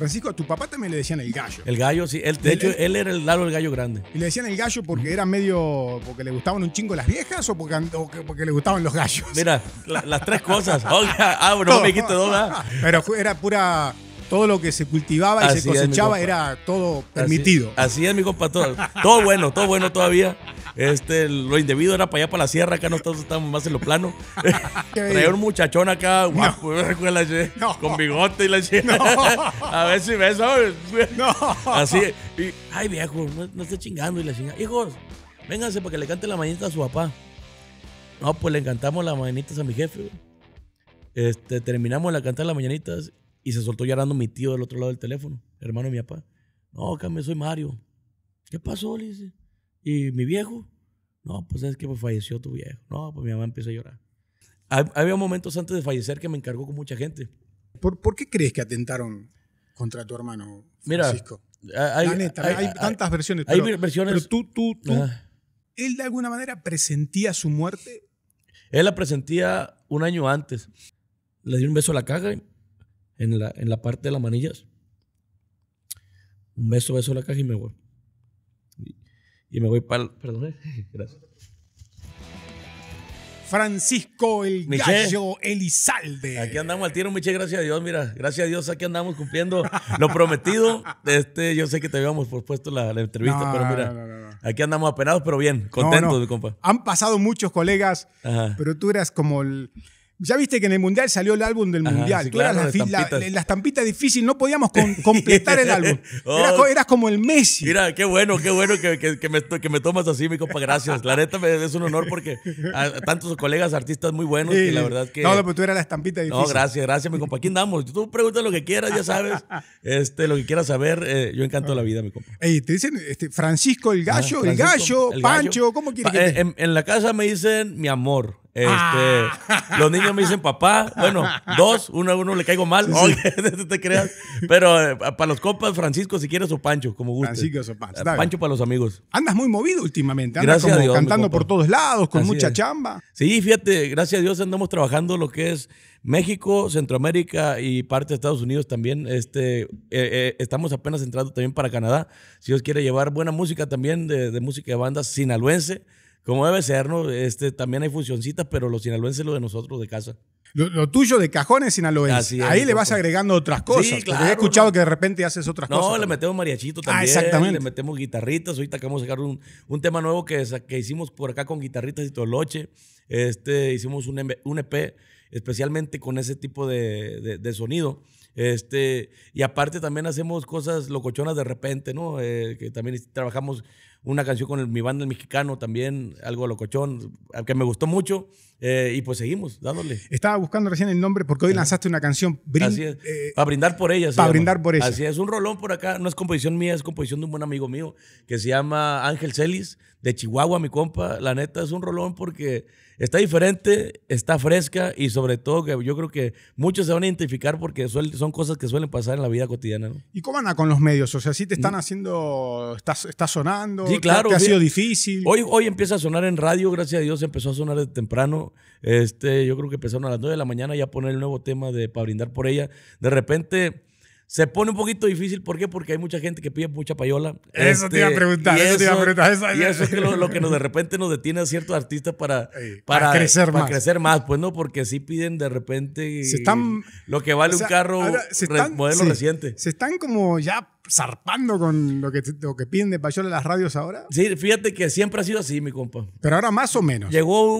Francisco, a tu papá también le decían el gallo. El gallo, sí. Él, de El- hecho, el- él era el lado del gallo grande. ¿Y le decían el gallo porque era medio. porque le gustaban un chingo las viejas o porque, o que- porque le gustaban los gallos? Mira, la- las tres cosas. Oiga, ah, bueno, no me dijiste dos, ¿verdad? Pero era pura. Todo lo que se cultivaba y Así se cosechaba era todo Así- permitido. Así, es, mi compa. Todo, todo bueno, todo bueno todavía. Este, lo indebido era para allá, para la sierra. Acá nosotros estábamos más en lo plano. Traía un muchachón acá, guapo, con, la No. bigote y la che- A ver si ves. No. Así. Y, ay, viejo, no, no esté chingando. Y la chinga. Hijos, vénganse para que le cante la mañanita a su papá. No, pues le encantamos las mañanitas a mi jefe. Este, terminamos de cantar las mañanitas y se soltó llorando mi tío del otro lado del teléfono, hermano de mi papá. No, Came, soy Mario. ¿Qué pasó? Le dice. ¿Y mi viejo? No, pues es que pues, falleció tu viejo. No, pues mi mamá empieza a llorar. Hab- Había momentos antes de fallecer que me encargó con mucha gente. ¿Por, por qué crees que atentaron contra tu hermano Mira, Francisco? Hay, La neta, hay, hay- tantas versiones. hay pero- versiones. Pero tú, tú, tú. Ah. ¿Él de alguna manera presentía su muerte? Él la presentía un año antes. Le di un beso a la caja en la, en la parte de las manillas. Un beso, beso a la caja y me voy. Y, y me voy para... Perdón, eh. gracias. Francisco el Miche. Gallo Elizalde. Aquí andamos al tiro, Miche, gracias a Dios. Mira, gracias a Dios, aquí andamos cumpliendo lo prometido. Este, yo sé que te habíamos pospuesto la, la entrevista, No, pero mira, no, no, aquí andamos apenados, pero bien, contentos, mi compa. Han pasado muchos colegas, Ajá. pero tú eras como el. Ya viste que en el Mundial salió el álbum del Ajá, Mundial. sí, Tú eras claro, la, estampita difícil, no podíamos con- completar el álbum. Oh. Eras, co- eras como el Messi. Mira, qué bueno, qué bueno que, que- que me, que me tomas así, mi compa. Gracias. La neta me, es un honor porque a, tantos colegas artistas muy buenos que la verdad que. No, no, pero tú eras la estampita difícil. No, gracias, gracias, mi compa. Aquí andamos. Tú pregunta lo que quieras, ya sabes. Este, lo que quieras saber, eh, yo encanto la vida, mi compa. Ey, te dicen este, Francisco el Gallo, Ah, el Gallo, el Pancho, gallo. ¿cómo quieres que te- en, en la casa me dicen mi amor. Este, Ah. Los niños me dicen papá. Bueno, dos, uno a uno le caigo mal. Oye, no te creas. Pero eh, para los compas, Francisco, si quieres, o Pancho, como guste. Francisco o Pancho, Eh, bien. Pancho para los amigos. Andas muy movido últimamente, andas Gracias a Dios, cantando por todos lados, con Así mucha es. chamba. Sí, fíjate, gracias a Dios andamos trabajando lo que es México, Centroamérica y parte de Estados Unidos también. Este, eh, eh, estamos apenas entrando también para Canadá. Si Dios quiere llevar buena música también, de, de música de banda sinaloense, como debe ser, ¿no? Este, también hay funcioncitas, pero los sinaloenses lo de nosotros de casa. Lo, lo tuyo de cajones sinaloense. Así es, Ahí le vas agregando otras cosas. Sí, claro, he escuchado no. que de repente haces otras No, cosas. le también. metemos mariachito Ah, también. exactamente. Le metemos guitarritas. Ahorita acabamos de sacar un, un tema nuevo que, que hicimos por acá con guitarritas y toloche. Este, hicimos un, un EP especialmente con ese tipo de, de- de sonido. Este, y aparte también hacemos cosas locochonas de repente, ¿no? Eh, que también trabajamos una canción con el- mi banda el mexicano también, algo locochón, que me gustó mucho. eh, y pues seguimos dándole. Estaba buscando recién el nombre porque hoy lanzaste una canción. Brin- Así es. eh, para brindar por ella. se pa' llama. brindar por ella. Así es. Un rolón por acá. No es composición mía, es composición de un buen amigo mío que se llama Ángel Celis, de Chihuahua, mi compa. La neta es un rolón porque está diferente, está fresca y sobre todo que yo creo que muchos se van a identificar porque suel- son cosas que suelen pasar en la vida cotidiana. ¿no? ¿Y cómo anda con los medios? O sea, si te están haciendo. ¿Estás, estás sonando? Mm. Sí, ¿Te- claro, ¿Te ha sido difícil? Hoy, hoy empieza a sonar en radio, gracias a Dios empezó a sonar desde temprano. Este, yo creo que empezaron a las 9 de la mañana ya a poner el nuevo tema de para brindar por ella. De repente se pone un poquito difícil, ¿por qué? Porque hay mucha gente que pide mucha payola. Eso te iba a preguntar, y eso te iba a preguntar, eso- y eso es que lo, lo que nos, de repente nos detiene a ciertos artistas para, Ey, para, para crecer para más. crecer más, pues no, porque sí piden de repente Se están- lo que vale O sea, un carro ahora se están- modelo sí, reciente. ¿Se están como ya zarpando con lo que, lo que piden de payola las radios ahora? Sí, fíjate que siempre ha sido así, mi compa. Pero ahora más o menos. Llegó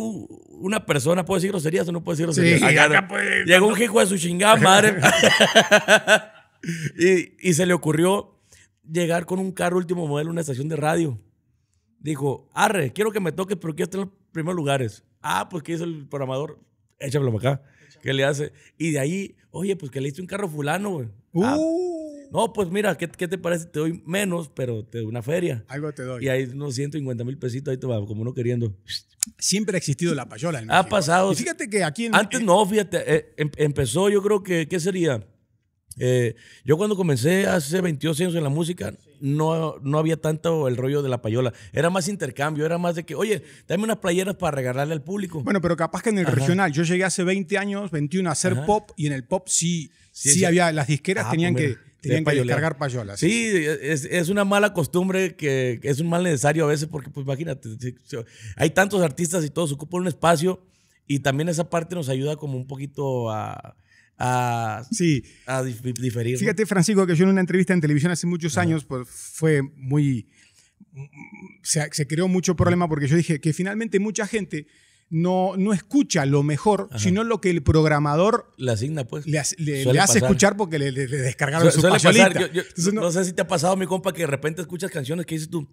una persona, ¿puedo decir groserías o no puedo decir Sí, groserías? acá puede- Llegó un hijo de su chingada madre. y, y se le ocurrió llegar con un carro último modelo a una estación de radio. Dijo, arre, quiero que me toques, pero quiero estar en los primeros lugares. Ah, pues, ¿qué hizo el programador? Échamelo para acá. ¿Qué le hace? Y de ahí, oye, pues que le hice un carro fulano, güey. Ah, Uh, no, pues mira, ¿qué, ¿qué te parece? Te doy menos, pero te doy una feria. algo te doy. Y ahí unos 150 mil pesitos, ahí te va, como uno queriendo. Siempre ha existido la payola en Ha pasado. Y fíjate que aquí en. Antes no, fíjate, eh, em- empezó yo creo que, ¿qué sería? Eh, yo cuando comencé hace 22 años en la música, no, no había tanto el rollo de la payola. Era más intercambio, era más de que, oye, dame unas playeras para regalarle al público. Bueno, pero capaz que en el Ajá. regional, yo llegué hace 20 años, 21, a hacer Ajá. pop y en el pop sí, Sí, sí, sí. había, las disqueras Ah, tenían pues que, mira. tenían que descargar payolas. Sí, es, es una mala costumbre que que es un mal necesario a veces porque, pues imagínate, hay tantos artistas y todos ocupan un espacio y también esa parte nos ayuda como un poquito a, a, Sí. a dif- diferir. Fíjate, Francisco, que yo en una entrevista en televisión hace muchos años, pues fue muy. Se, se creó mucho problema porque yo dije que finalmente mucha gente no, no escucha lo mejor, sino lo que el programador La asigna, pues. le, hace- le- Suele le hace pasar. escuchar porque le, le- le descargaron Su- su. Yo- yo- no, no- sé si te ha pasado, mi compa, que de repente escuchas canciones que dices tú,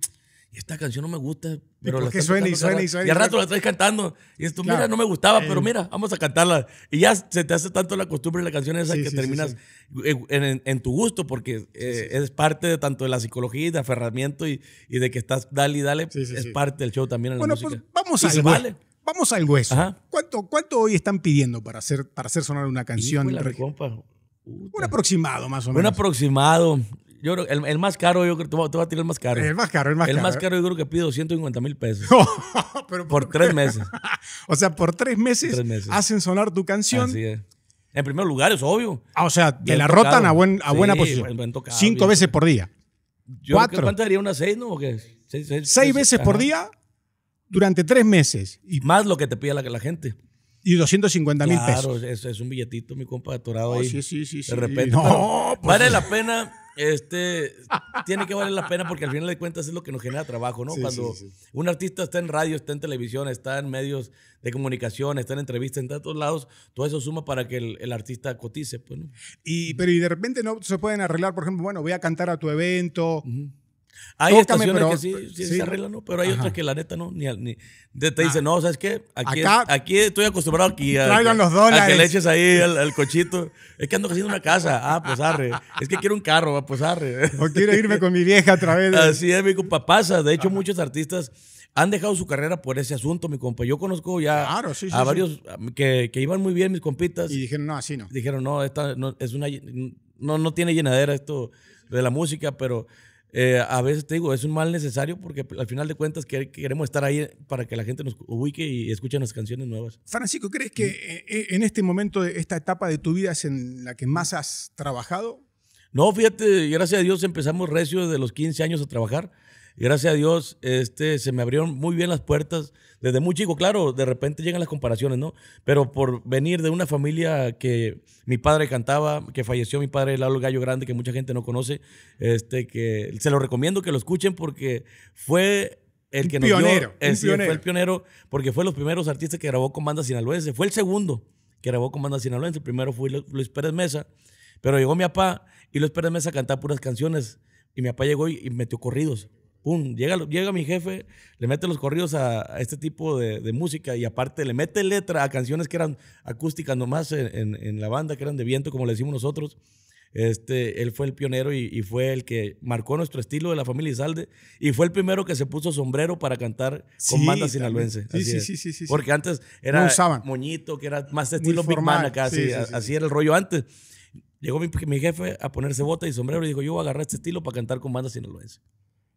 esta canción no me gusta, pero por la qué están suena y suena y suena y al rato la traes cantando. Y dices tú, Claro. mira, no me gustaba, pero Eh. mira, vamos a cantarla. Y ya se te hace tanto la costumbre de la canción esa Sí, que sí, terminas sí. En, en- en tu gusto, porque eh, es parte de tanto de la psicología y de aferramiento y, y de que estás dale y dale. Es parte del show también en Bueno, la pues música. vamos al se hueso. vale. Vamos al hueso. Ajá. ¿Cuánto, ¿Cuánto hoy están pidiendo para hacer, para hacer sonar una canción? Híjole. Un aproximado, más o Un menos. aproximado. Yo creo, el, el más caro, yo creo, voy, te voy a tirar el más caro. el más caro, el más el caro. más caro yo creo que pido 150 mil pesos. Pero por tres meses. O sea, por tres meses, Tres meses. hacen sonar tu canción. Así es. En primer lugar, es obvio. Ah, o sea, te la tocado. rotan a, buen, a Sí, buena posición. buen- buen tocado, Cinco bien veces por día. Yo Cuatro. ¿Cuánto daría? ¿Unas seis, no? ¿O qué? Seis, seis- Seis veces por día durante tres meses. Y, Más lo que te pide la, la gente. y 250 mil Claro, pesos. es, es un billetito, mi compa, atorado Oh, ahí. sí, sí, sí, sí. De repente. No, pues, vale la pena, este, tiene que valer la pena porque al final de cuentas es lo que nos genera trabajo, ¿no? Sí, Cuando sí, sí. un artista está en radio, está en televisión, está en medios de comunicación, está en entrevistas, en todos lados, todo eso suma para que el, el artista cotice, pues, ¿no? Y, pero y de repente no se pueden arreglar, por ejemplo, bueno, voy a cantar a tu evento. Hay Tócame, estaciones pero- que sí, sí sí, se arreglan, ¿no? Pero hay Ajá. otras que la neta no, ni, ni te, te dicen, no, ¿sabes qué? Aquí, Acá- aquí estoy acostumbrado aquí a, Traigan que- los a dólares. que le eches ahí al, al cochito. Es que ando haciendo una casa. Ah, pues arre. Es que quiero un carro. Ah, pues arre. O quiero irme con mi vieja a través de... Así es, mi compa. Pasa. De hecho, muchos artistas han dejado su carrera por ese asunto, mi compa. Yo conozco ya Claro, sí, sí, a varios que, que iban muy bien, mis compitas. Y dijeron, no, así no. Dijeron, no, esta no, es una, no, no tiene llenadera esto de la música, pero eh, a veces te digo, es un mal necesario porque al final de cuentas que- queremos estar ahí para que la gente nos ubique y escuche nuestras canciones nuevas. Francisco, ¿crees que eh, en este momento, esta etapa de tu vida es en la que más has trabajado? No, fíjate, gracias a Dios empezamos recio desde los 15 años a trabajar. Y gracias a Dios este, se me abrieron muy bien las puertas desde muy chico. Claro, de repente llegan las comparaciones, ¿no? Pero por venir de una familia que mi padre cantaba, que falleció mi padre, Lalo Gallo Grande, que mucha gente no conoce, este, que se lo recomiendo que lo escuchen porque fue el que nos pionero, dio, eh, sí, pionero. fue el pionero porque fue los primeros artistas que grabó con banda sinaloense. Fue el segundo que grabó con banda sinaloense. El primero fue Lu- Luis Pérez Mesa. Pero llegó mi papá y Luis Pérez Mesa a cantar puras canciones. Y mi papá llegó y, y metió corridos. Pum, llega, llega mi jefe, le mete los corridos a, a este tipo de, de música y aparte le mete letra a canciones que eran acústicas nomás en, en- en la banda, que eran de viento, como le decimos nosotros. Este, él fue el pionero y, y fue el que marcó nuestro estilo de la familia Izalde y fue el primero que se puso sombrero para cantar con Sí, banda sinaloense. Sí, Así sí, sí, sí. Porque antes era No usaban. moñito, que era más estilo Big. Man acá, Sí, así, así sí. era el rollo antes. Llegó mi, mi jefe a ponerse bota y sombrero y dijo, yo voy a agarrar este estilo para cantar con banda sinaloense.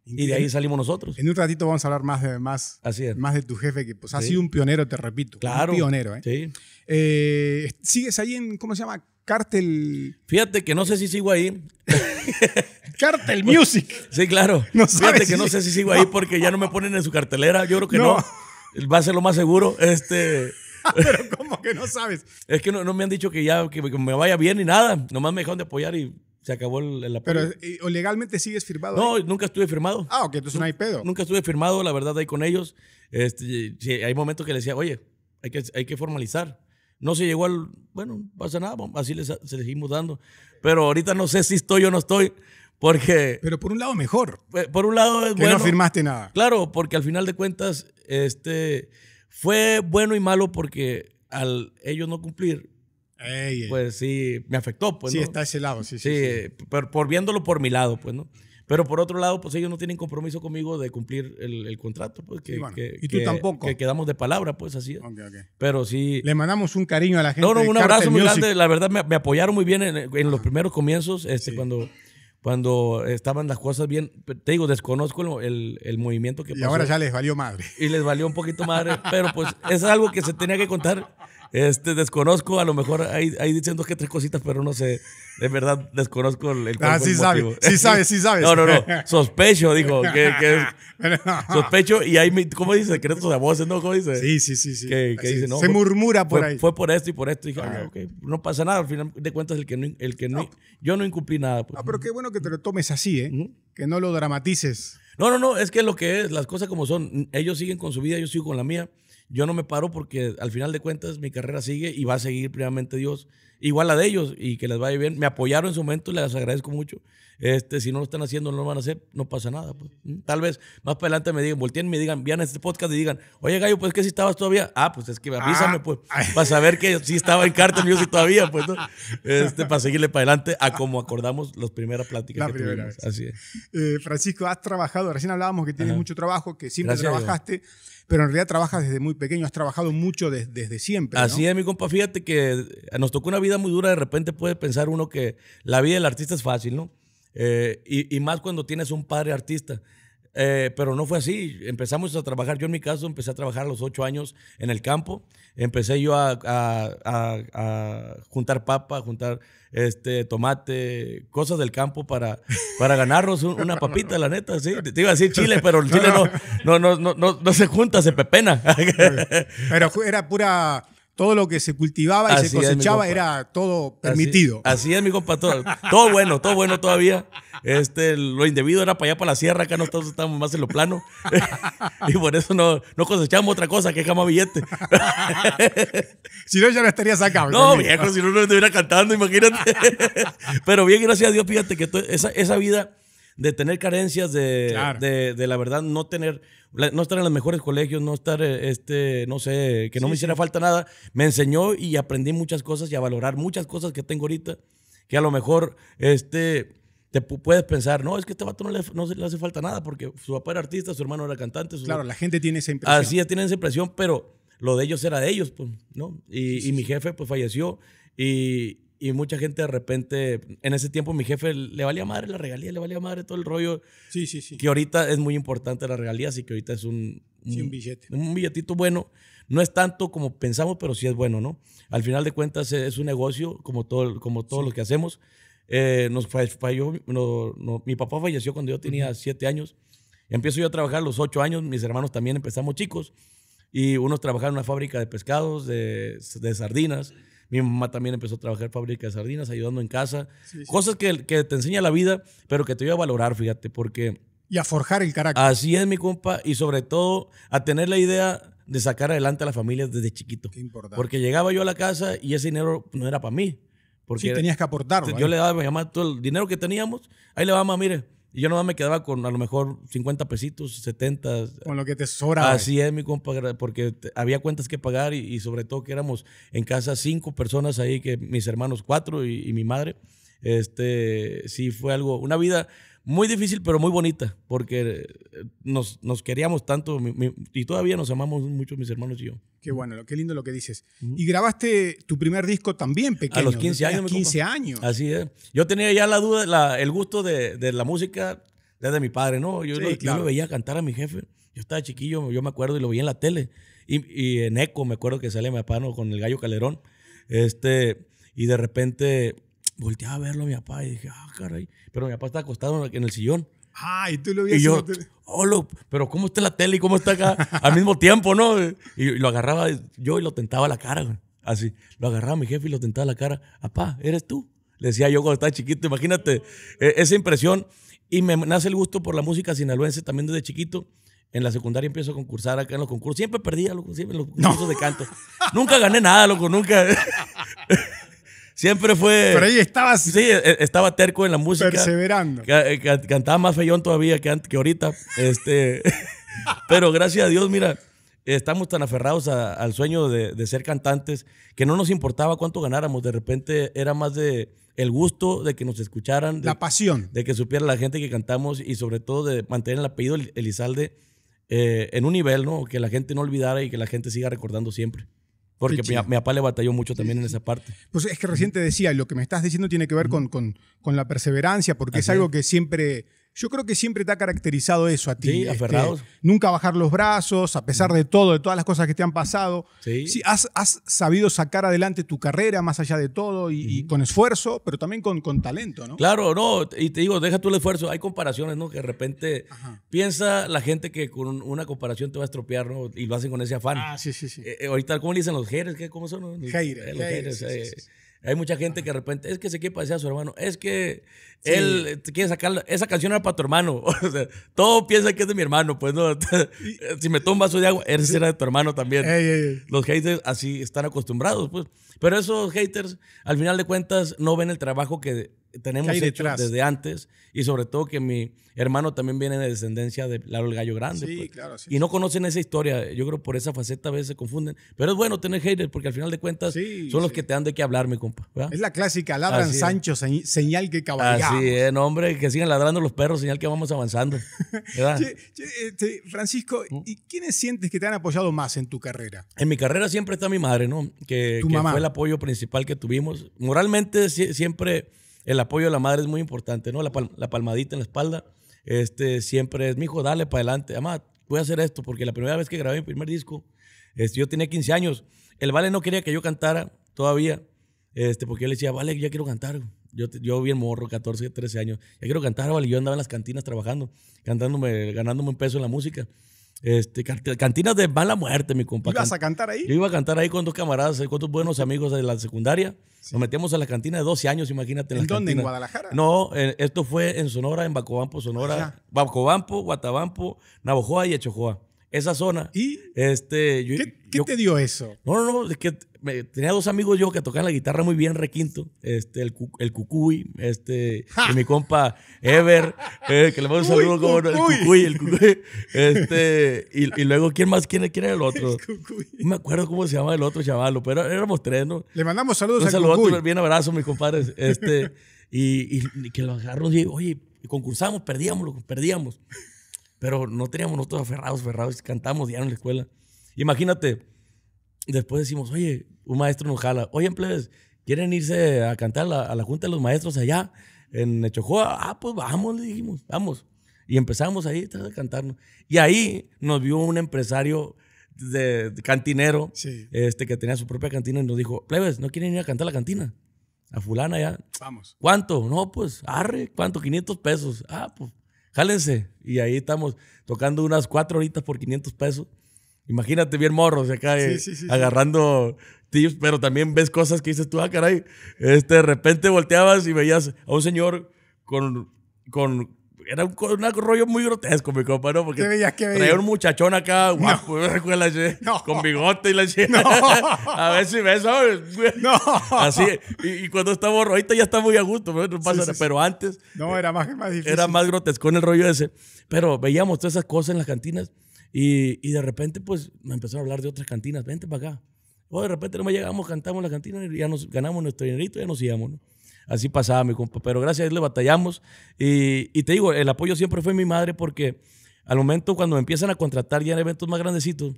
Y de ahí salimos nosotros. En un ratito vamos a hablar más de, más, Así es. más de tu jefe, que pues, ha sido un pionero, te repito. Claro. Un pionero, ¿eh? Sí. Eh, ¿Sigues ahí en, ¿cómo se llama? Cartel, Fíjate que no sé si sigo ahí. Cartel Music. Sí, claro. No Fíjate que si- no sé si sigo ahí porque ya no me ponen en su cartelera. Yo creo que no. No. Va a ser lo más seguro. Este. Pero ¿cómo que no sabes? Es que no, no me han dicho que ya que me vaya bien ni nada. Nomás me dejaron de apoyar y se acabó el, el apoyo. Pero eh, ¿o legalmente sigues firmado. no, ahí? nunca estuve firmado. Ah, ok, entonces no hay pedo. Nunca estuve firmado, la verdad, ahí con ellos. Este, sí, hay momentos que les decía, oye, hay que, hay que formalizar. No se llegó al. Bueno, no pasa nada, vamos, así les, se seguimos dando. Pero ahorita no sé si estoy o no estoy, porque Pero por un lado mejor, eh, por un lado es que bueno. no firmaste nada. Claro, porque al final de cuentas, este fue bueno y malo porque al ellos no cumplir, Ey, ey. pues sí, me afectó, pues. sí, ¿no? está ese lado, sí, Sí, sí. sí. Por, por viéndolo por mi lado, pues, ¿no? Pero por otro lado, pues ellos no tienen compromiso conmigo de cumplir el, el contrato, pues. Que, Y bueno, que- y tú que- tampoco. Que quedamos de palabra, pues, así. es. Ok, ok. Pero sí. Le mandamos un cariño a la gente. No, no, un abrazo muy Music. grande. La verdad, me, me apoyaron muy bien en, en los primeros comienzos, este, cuando, cuando estaban las cosas bien. Te digo, desconozco el, el- movimiento que Y pasó. ahora ya les valió madre. y les valió un poquito madre, pero pues es algo que se tenía que contar Este, desconozco, a lo mejor ahí dicen dos que tres cositas, pero no sé. De verdad, desconozco el, el Ah, sí sabes, sí sabes, sí sabes. No, no, no. Sospecho, dijo. Que, que sospecho y hay, ¿cómo dice? Secretos de voces, ¿no? ¿Cómo dice? Sí, sí, sí. sí. Que, dice, no, se murmura por fue, ahí. Fue por esto y por esto. Y dije, Ah. ah, ok, no pasa nada. Al final de cuentas, el que no, el que no, yo no incumplí nada. pues. Ah, pero qué bueno que te lo tomes así, ¿eh? Que no lo dramatices. No, no, no, es que lo que es, las cosas como son, ellos siguen con su vida, yo sigo con la mía. Yo no me paro porque al final de cuentas mi carrera sigue y va a seguir primeramente Dios. Igual la de ellos y que les vaya bien. Me apoyaron en su momento, les agradezco mucho. Este, si no lo están haciendo, no lo van a hacer, no pasa nada. pues. Tal vez más para adelante me digan, volteen y me digan, vean este podcast y digan, oye Gallo, pues que si estabas todavía. Ah, pues es que avísame, Ah. pues, para saber que sí estaba en yo sí todavía, pues, ¿no? este, para seguirle para adelante a como acordamos las primeras pláticas La que primera tuvimos. vez. Así es. Eh, Francisco, has trabajado, recién hablábamos que tienes Ajá. mucho trabajo, que siempre Gracias trabajaste, pero en realidad trabajas desde muy pequeño, has trabajado mucho des- desde siempre. Así es, mi compa. Fíjate que nos tocó una vida muy dura. De repente puede pensar uno que la vida del artista es fácil, ¿no? Eh, y, y más cuando tienes un padre artista. Eh, pero no fue así. Empezamos a trabajar. Yo en mi caso empecé a trabajar a los ocho años en el campo. Empecé yo a, a- a- a juntar papa, a juntar este, tomate, cosas del campo para, para ganarnos un- una papita, la neta. Sí. Te iba a decir chile, pero el chile no, no, no, no, no, no se junta, se pepena. Pero era pura. Todo lo que se cultivaba y Así se cosechaba era todo permitido. Así, es, mi compa. Todo, todo bueno, todo bueno todavía. Este, lo indebido era para allá, para la sierra. Acá nosotros estamos más en lo plano. y por eso no, no cosechamos otra cosa que jamás billete. Si no, ya no estarías acá. No, conmigo. viejo, si no, no estuviera cantando, imagínate. Pero bien, gracias a Dios, fíjate que esa, esa vida de tener carencias, de, Claro. de, de la verdad no tener, la- no estar en los mejores colegios, no estar, eh, este, no sé, que no me hiciera falta nada, me enseñó y aprendí muchas cosas y a valorar muchas cosas que tengo ahorita, que a lo mejor, este, te pu- puedes pensar, no, es que este vato no le, no le hace falta nada porque su papá era artista, su hermano era cantante, su, Claro, la gente tiene esa impresión. Así es, tienen esa impresión, pero lo de ellos era de ellos, pues, ¿no? Y, y mi jefe, pues, falleció y, y mucha gente de repente, en ese tiempo mi jefe le valía madre la regalía, le valía madre todo el rollo, Sí, sí, sí. que ahorita es muy importante la regalía, así que ahorita es un, Sí, un billete. un billetito bueno. No es tanto como pensamos, pero sí es bueno, ¿no? Al final de cuentas es un negocio, como todo, como todo lo que hacemos. Eh, nos fa- falló, no- no- mi papá falleció cuando yo tenía siete años. Empiezo yo a trabajar a los ocho años, mis hermanos también empezamos chicos. Y unos trabajaron en una fábrica de pescados, de, de sardinas. Mi mamá también empezó a trabajar en fábrica de sardinas, ayudando en casa. Sí. Cosas que, que te enseña la vida, pero que te voy a valorar, fíjate, porque Y a forjar el carácter. Así es, mi compa, y sobre todo a tener la idea de sacar adelante a la familia desde chiquito. Qué importante. Porque llegaba yo a la casa y ese dinero no era para mí. Porque sí, tenías que aportarlo. yo ¿eh? le daba a mi mamá todo el dinero que teníamos, ahí le daba, mamá, mire. Y yo nomás me quedaba con a lo mejor 50 pesitos, 70. Con lo que te sobraba. Así es, mi compa, porque había cuentas que pagar y, y sobre todo que éramos en casa cinco personas ahí, que mis hermanos cuatro y, y mi madre. Este, sí, fue algo, una vida muy difícil, pero muy bonita, porque eh, nos, nos queríamos tanto mi- mi- y todavía nos amamos mucho mis hermanos y yo. Qué bueno, lo- qué lindo lo que dices. Y grabaste tu primer disco también pequeño. A los 15 ¿no? años, Tenías mi 15 compa. años. Así es. Yo tenía ya la duda, la- el gusto de, de la música desde mi padre, ¿no? Yo, Sí, lo, yo lo veía cantar a mi jefe. Yo estaba chiquillo, yo me acuerdo y lo veía en la tele. Y, y en Eco, me acuerdo que sale mi papá ¿no? con el gallo Calderón. Este, y de repente volteaba a verlo a mi papá y dije, ah, caray. Pero mi papá estaba acostado en el sillón. Ah, y tú lo veías Y yo, en la tele. oh, pero ¿cómo está la tele y cómo está acá al mismo tiempo, no? Y, lo agarraba yo y lo tentaba la cara, güey. Así. Lo agarraba mi jefe y lo tentaba la cara. Apá, ¿eres tú? Le decía yo cuando estaba chiquito, imagínate eh, esa impresión. Y me nace el gusto por la música sinaloense también desde chiquito. En la secundaria empiezo a concursar acá en los concursos. Siempre perdía, loco, siempre en los concursos de canto. Nunca gané nada, loco, nunca. siempre fue... Pero ahí estabas Sí, eh, estaba terco en la música. perseverando. Eh, ca- Cantaba más feyón todavía que, ant- que ahorita. Este, pero gracias a Dios, mira, estamos tan aferrados a- al sueño de, de ser cantantes que no nos importaba cuánto ganáramos. De repente era más de el gusto de que nos escucharan, de, La pasión. de que supiera la gente que cantamos y sobre todo de mantener el apellido El- Elizalde eh, en un nivel, ¿no? Que la gente no olvidara y que la gente siga recordando siempre. Porque mi, mi papá le batalló mucho también en esa parte. Pues es que recién te decía, lo que me estás diciendo tiene que ver con, con- con la perseverancia, porque es algo que siempre yo creo que siempre te ha caracterizado eso a ti. Sí, este, aferrados. nunca bajar los brazos, a pesar de todo, de todas las cosas que te han pasado. Sí. has, has sabido sacar adelante tu carrera más allá de todo y, y con esfuerzo, pero también con, con talento, ¿no? Claro, no, y te digo, deja tú el esfuerzo. Hay comparaciones, ¿no? Que de repente Ajá. piensa la gente que con una comparación te va a estropear, ¿no? Y lo hacen con ese afán. Ah, sí, sí, sí. Eh, eh, ahorita, ¿cómo le dicen los? ¿Qué, ¿Cómo son? Los, eh, los sí, eh, sí, sí. Hay mucha gente que de repente, es que se quiere parecer a su hermano, es que Sí. él eh, quiere sacar, esa canción era para tu hermano. O sea, todo piensa que es de mi hermano, pues no. si me tomo un vaso de agua, ese era de tu hermano también. Ey, ey, ey. Los haters así están acostumbrados, pues. Pero esos haters, al final de cuentas, no ven el trabajo que tenemos hecho detrás. desde antes. Y sobre todo que mi hermano también viene de descendencia de Lalo el Gallo Grande. Sí, pues. claro, sí, y no conocen esa historia. Yo creo por esa faceta a veces se confunden. Pero es bueno tener haters porque al final de cuentas Sí, son los que te dan de qué hablar, mi compa. ¿verdad? Es la clásica, ladran Así. Sancho, señ- señal que cabalgamos. Así es, no, hombre, que sigan ladrando los perros, señal que vamos avanzando. Che, che, este, Francisco, Mm. ¿y quiénes sientes que te han apoyado más en tu carrera? En mi carrera siempre está mi madre, ¿no? Que, Tu que mamá. fue el apoyo principal que tuvimos. Moralmente sie- siempre el apoyo de la madre es muy importante, ¿no? La, la palmadita en la espalda. Este, siempre es, mi hijo, dale para adelante. Mamá, voy a hacer esto porque la primera vez que grabé mi primer disco, este, yo tenía 15 años. El Vale no quería que yo cantara todavía, este, porque yo le decía, Vale, ya quiero cantar. Yo, yo bien morro, 14, 13 años. Ya quiero cantar, Vale. Yo andaba en las cantinas trabajando, cantándome, ganándome un peso en la música. Este, cant- cantinas de mala muerte, mi compa. ¿Ibas a cantar ahí? yo iba a cantar ahí con dos camaradas, eh, con dos buenos amigos de la secundaria. Nos metíamos a la cantina de 12 años, imagínate. ¿En las dónde? ¿En. Guadalajara? No, eh, esto fue en Sonora, en Bacobampo, Sonora. Bacobampo, Guatabampo, Navojoa y Echojoa. Esa zona. ¿Y Este, yo, qué, qué yo- te dio eso? no, no, no, es que me- tenía dos amigos yo que tocaban la guitarra muy bien, requinto. Este, el, el Cucuy, este, y mi compa Ever, eh, que le mando un saludo como el Cucuy. El Cucuy. Este, y, y luego, ¿quién más? ¿Quién, quién era el otro? Cucuy. No me acuerdo cómo se llama el otro chavalo, pero éramos tres, ¿no? Le mandamos saludos Un saludo, Cucuy. bien abrazo, mis compadres. Este, y, y- y que lo agarramos y, oye, concursamos, perdíamos, perdíamos. Pero no teníamos nosotros aferrados, aferrados, cantamos ya en la escuela. Imagínate, después decimos, oye, un maestro nos jala, oye, plebes, ¿quieren irse a cantar a la, a la Junta de los Maestros allá en Echojoa? Ah, pues vamos, le dijimos, vamos. Y empezamos ahí a cantarnos. Y ahí nos vio un empresario de, de cantinero Sí. este, que tenía su propia cantina y nos dijo, plebes, ¿no quieren ir a cantar a la cantina? A fulana ya. Vamos. ¿Cuánto? No, pues, arre, ¿cuánto? 500 pesos. Ah, pues, jálense. Y ahí estamos tocando unas cuatro horitas por 500 pesos. Imagínate bien morros acá Sí, eh, sí. agarrando tips, pero también ves cosas que dices tú, ah, caray. Este, de repente volteabas y veías a un señor con, con era un, un rollo muy grotesco, mi compa, ¿no? Porque ¿Qué veías? ¿Qué traía un muchachón acá, guapo, con, la che- No. con bigote y la che- A ver si ves, ¿sabes? No. Así, y, y cuando está borro, ahorita ya está muy a gusto, ¿no? No pasa Sí, nada, sí, sí. pero antes No, era más, más difícil. era más grotesco en el rollo ese. Pero veíamos todas esas cosas en las cantinas y, y de repente, pues, nos empezaron a hablar de otras cantinas. Vente para acá. O de repente nomás llegamos, cantamos en la cantina y ya nos ganamos nuestro dinerito y ya nos íbamos, ¿no? Así pasaba, mi compa. Pero gracias a Dios le batallamos. Y, y te digo, el apoyo siempre fue mi madre porque al momento cuando me empiezan a contratar ya en eventos más grandecitos,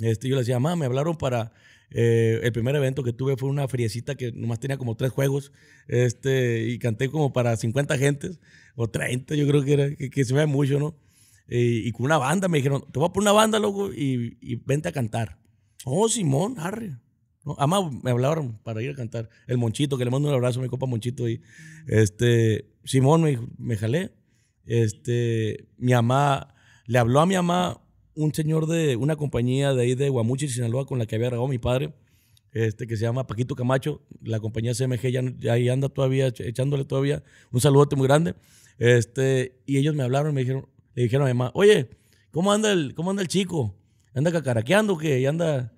este, yo le decía, mamá, me hablaron para... eh, el primer evento que tuve fue una friecita que nomás tenía como tres juegos este, y canté como para 50 gentes o 30, yo creo que era, que, se ve mucho, ¿no? Y con una banda me dijeron, te voy a poner una banda, loco, y, y vente a cantar. Oh, Simón, arre. ¿No? Además, me hablaron para ir a cantar. El Monchito, que le mando un abrazo a mi copa Monchito. Y, este, Simón me, me jalé. Este, mi mamá, le habló a mi mamá un señor de una compañía de ahí de Guamuchi, Sinaloa, con la que había grabado mi padre, este, que se llama Paquito Camacho. La compañía CMG ya, ya ahí anda todavía, ech- echándole todavía un saludote muy grande. Este, y ellos me hablaron y me dijeron, le dijeron a mi mamá, oye, ¿cómo anda el, cómo anda el chico? ¿Anda cacaraqueando o qué? ¿Y anda...?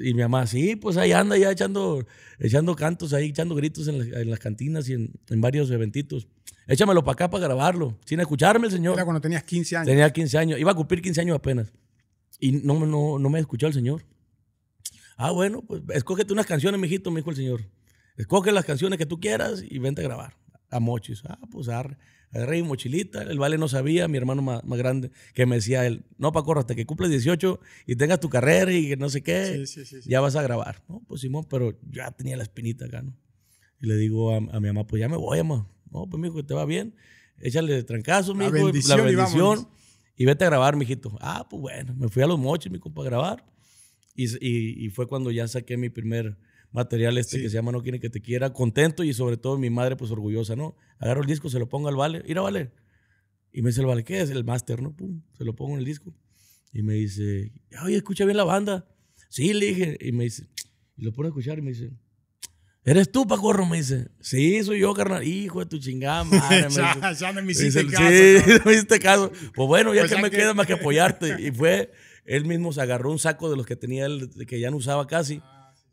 Y mi mamá, sí, pues ahí anda ya echando, echando cantos ahí, echando gritos en, las- en las cantinas y en, en varios eventitos. Échamelo para acá para grabarlo, sin escucharme el señor. Era cuando tenías 15 años. Tenía 15 años, iba a cumplir 15 años apenas. Y no, no, no me escuchó el señor. Ah, bueno, pues escógete unas canciones, mijito, me dijo el señor. Escoge las canciones que tú quieras y vente a grabar. A mochis. Ah, pues arre. Agarré mi mochilita. El vale no sabía, mi hermano más, más grande, que me decía él, no, Paco, hasta que cumples 18 y tengas tu carrera y que no sé qué, Sí, sí, sí, ya vas a grabar. No, pues Simón, pero ya tenía la espinita acá, ¿no? Y le digo a, a mi mamá, pues ya me voy, mamá. No, pues mijo, que te va bien. échale trancazo, mijo, la bendición y bendición. vámonos. Y, vete a grabar, mijito. Ah, pues bueno, me fui a los mochis, mi compa, a grabar. Y, y- y fue cuando ya saqué mi primer material este Sí. que se llama No quiere que te quiera, contento y sobre todo mi madre pues orgullosa, ¿no? Agarro el disco, se lo pongo al vale, mira vale. Y me dice el vale, ¿qué es? El máster, ¿no? Pum, se lo pongo en el disco. Y me dice, oye, escucha bien la banda. Sí, le dije. Y me dice, y lo pone a escuchar y me dice, ¿eres tú, Pacorro? Me dice, sí, soy yo, carnal. Hijo de tu chingada madre. me ya, ya no me Me hiciste dice, caso. Sí, no me hiciste caso. Pues bueno, ya Pues que ya me que- queda más que apoyarte. Y fue, él mismo se agarró un saco de los que tenía él, que ya no usaba casi.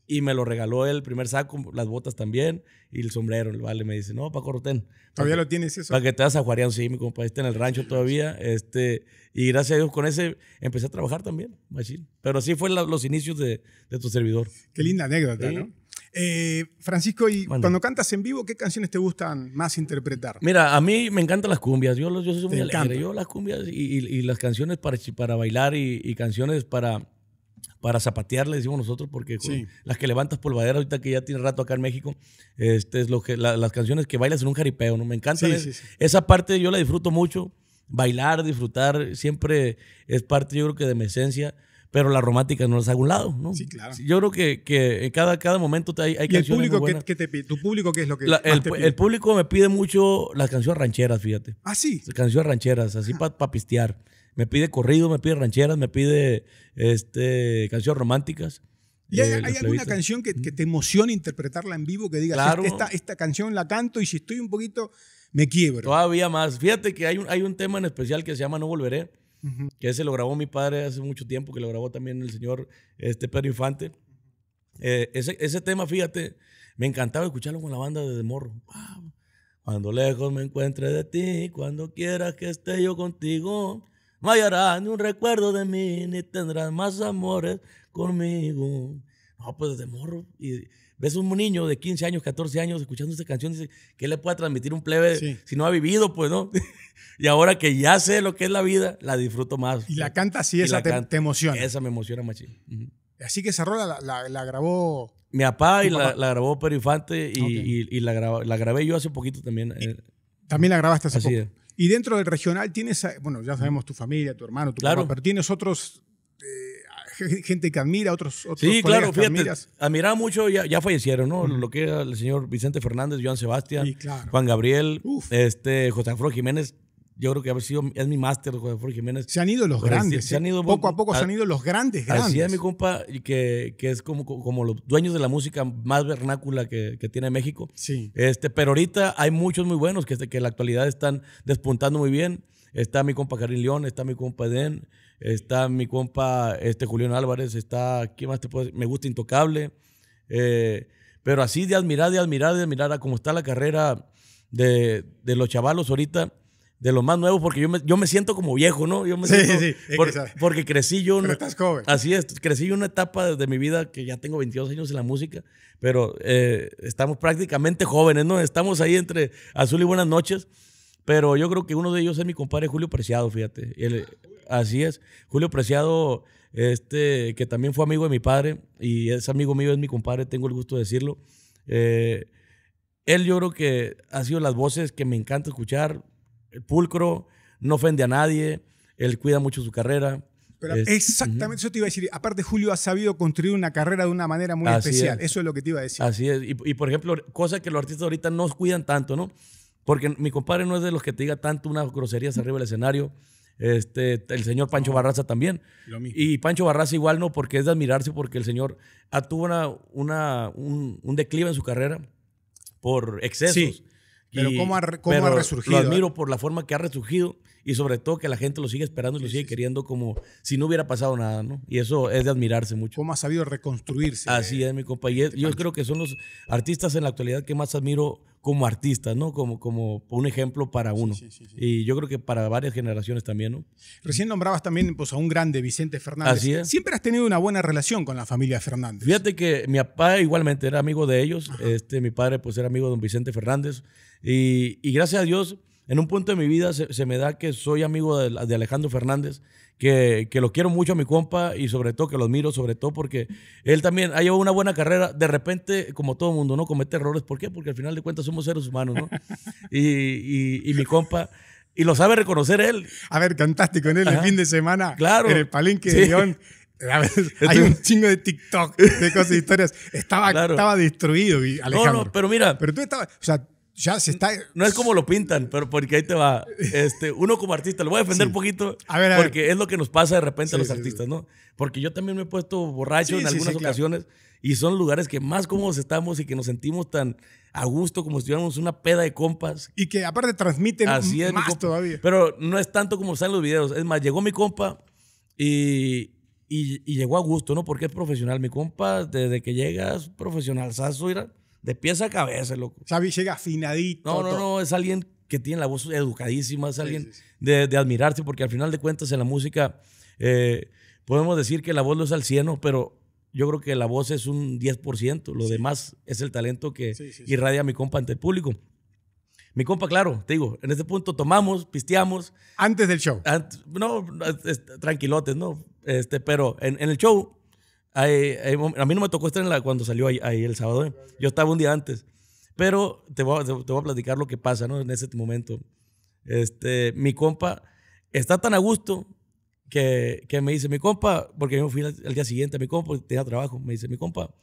Y me lo regaló el primer saco, las botas también, y el sombrero. El vale me dice, no, Paco Rotén. Todavía lo tienes eso. Para que te vas a Juarián, sí, mi compa, está en el rancho todavía. Este, y gracias a Dios con ese empecé a trabajar también, machín. Pero así fue la- los inicios de, de tu servidor. Qué linda anécdota, Sí. ¿no? Eh, Francisco, y cuando cantas en vivo, ¿qué canciones te gustan más interpretar? Mira, a mí me encantan las cumbias. Yo, yo soy muy alegre. Yo las cumbias y, y- y las canciones para, para bailar y, y canciones para, para zapatear, le decimos nosotros, porque Sí. las que levantas polvadera ahorita que ya tiene rato acá en México, este es lo que la- las canciones que bailas en un jaripeo, ¿no? Me encantan. Sí, es- sí, sí. Esa parte yo la disfruto mucho. Bailar, disfrutar, siempre es parte, yo creo que de mi esencia. Pero las románticas no las hago a un lado, ¿no? Sí, claro. Yo creo que, que en cada, cada momento hay, hay ¿Y el canciones muy público buenas. qué te pide? ¿Tu público qué es lo que La- el, te pide? el público me pide mucho las canciones rancheras, fíjate. Ah, sí. Canciones rancheras, así para pistear. Me pide corrido, me pide rancheras, me pide este, canciones románticas. ¿Y hay, eh, hay alguna canción que, que te emocione interpretarla en vivo? Que digas, Claro. esta, esta canción la canto y si estoy un poquito, me quiebro. Todavía más. Fíjate que hay un, hay un tema en especial que se llama No Volveré, que ese lo grabó mi padre hace mucho tiempo, que lo grabó también el señor este, Pedro Infante. Eh, ese, ese tema, fíjate, me encantaba escucharlo con la banda desde morro. Wow. Cuando lejos me encuentre de ti, cuando quieras que esté yo contigo, no hallarás ni un recuerdo de mí, ni tendrás más amores conmigo. No, pues desde morro. Y ves un niño de 15 años, 14 años escuchando esta canción, dice, ¿qué le puede transmitir un plebe Sí. si no ha vivido? Pues no. y ahora que ya sé lo que es la vida, la disfruto más. Y la canta así, Y esa te, canta. te emociona. Esa me emociona machín. Ujú. Así que esa rola la, la- la grabó. Mi papá y la, la grabó Pedro Infante y, Ok. y- y la, graba- la grabé yo hace poquito también. eh, También la grabaste hace Así poco. es. Y dentro del regional tienes, bueno, ya sabemos tu familia, tu hermano, tu Claro. papá, pero tienes otros, eh, gente que admira, otros, otros Sí, colegas claro, que fíjate, admiras. admiraba mucho, ya, ya fallecieron, ¿no? Lo que era el señor Vicente Fernández, Joan Sebastián, Sí, claro. Juan Gabriel, Uf. este, José Alfredo Jiménez, yo creo que ha sido, es mi máster, José Jiménez. Se han ido los grandes. se han ¿eh? ido- poco a poco se han ido los grandes, grandes. Así es mi compa, y que, que es como, como los dueños de la música más vernácula que, que tiene México. Sí. Este, pero ahorita hay muchos muy buenos que, que en la actualidad están despuntando muy bien. Está mi compa Karim León, está mi compa Eden, está mi compa este, Julián Álvarez, está, ¿quién más te puedo decir? Me gusta Intocable. Eh, pero así de admirar, de admirar, de admirar a cómo está la carrera de, de los chavalos ahorita, de los más nuevos, porque yo me, yo me siento como viejo, ¿no? Yo me Sí, siento- sí, por- porque crecí yo. Pero estás joven. Así es, crecí una etapa de mi vida que ya tengo 22 años en la música, pero eh, estamos prácticamente jóvenes, ¿no? Estamos ahí entre azul y buenas noches, pero yo creo que uno de ellos es mi compadre Julio Preciado, fíjate. Él- así es, Julio Preciado, este, que también fue amigo de mi padre y es amigo mío, es mi compadre, tengo el gusto de decirlo. Eh, él yo creo que ha sido las voces que me encanta escuchar, pulcro, no ofende a nadie, él cuida mucho su carrera. Pero Es- exactamente eso te iba a decir. Aparte, Julio ha sabido construir una carrera de una manera muy Así especial. es. Eso es lo que te iba a decir. Así es. Y, y, por ejemplo, cosa que los artistas ahorita no cuidan tanto, ¿no? Porque mi compadre no es de los que te diga tanto unas groserías arriba del escenario. Este, el señor Pancho Barraza también. Lo mismo. Y Pancho Barraza igual no, porque es de admirarse, porque el señor ah, tuvo una, una, un, un declive en su carrera por excesos. Sí, pero cómo ha resurgido, Lo admiro por la forma que ha resurgido y sobre todo que la gente lo sigue esperando y lo sigue queriendo como si no hubiera pasado nada, ¿no? Y eso es de admirarse mucho. Cómo ha sabido reconstruirse. Así es, mi compa. Y es- yo creo que son los artistas en la actualidad que más admiro como artistas, ¿no? Como, como un ejemplo para uno. sí, sí, sí. Y yo creo que para varias generaciones también, ¿no? Recién nombrabas también pues, a un grande, Vicente Fernández. Así es. Siempre has tenido una buena relación con la familia Fernández. Fíjate que mi papá igualmente era amigo de ellos. Este, mi padre pues era amigo de don Vicente Fernández. Y, y gracias a Dios en un punto de mi vida se, se me da que soy amigo de, de Alejandro Fernández, que, que, lo quiero mucho a mi compa y sobre todo que lo admiro, sobre todo porque él también ha llevado una buena carrera. De repente, como todo mundo, ¿no? Comete errores. ¿Por qué? Porque al final de cuentas somos seres humanos, ¿no? y, y, y mi compa y lo sabe reconocer él. A ver, cantaste con él el fin de semana claro. en el Palenque de León. Hay un chingo de TikTok, de cosas, de historias. Estaba, claro. estaba destruido, Alejandro. No, no, pero mira. Pero tú estabas, o sea, ya se está... No es como lo pintan, pero porque ahí te va. Este, uno como artista, lo voy a defender Sí. un poquito, A ver, a porque ver. es lo que nos pasa de repente a los sí, artistas. ¿no? Porque yo también me he puesto borracho en algunas claro. ocasiones y son lugares que más cómodos estamos y que nos sentimos tan a gusto como si tuviéramos una peda de compas. Y que aparte transmiten Así es, más todavía. Pero no es tanto como están los videos. Es más, llegó mi compa y, y, y llegó a gusto, ¿no? Porque es profesional. Mi compa, desde que llega, es profesional. ¿Sabes? De pies a cabeza, loco. Xavi llega afinadito. No, no, todo. no, es alguien que tiene la voz educadísima, es alguien sí, sí. De, de admirarse, porque al final de cuentas en la música eh, podemos decir que la voz no es al cielo, pero yo creo que la voz es un 10%, lo demás es el talento que irradia mi compa ante el público. Mi compa, claro, te digo, en este punto tomamos, pisteamos, Antes del show. No, es- tranquilotes, ¿no? Este, pero en, en el show, a mí no me tocó estar en la, cuando salió ahí, ahí el sábado. ¿eh? Yo estaba un día antes. Pero te voy, a, te voy a platicar lo que pasa, ¿no? En ese momento. Este, mi compa está tan a gusto que, que me dice, mi compa, porque yo fui al, día siguiente, mi compa tenía trabajo, me dice, mi compa,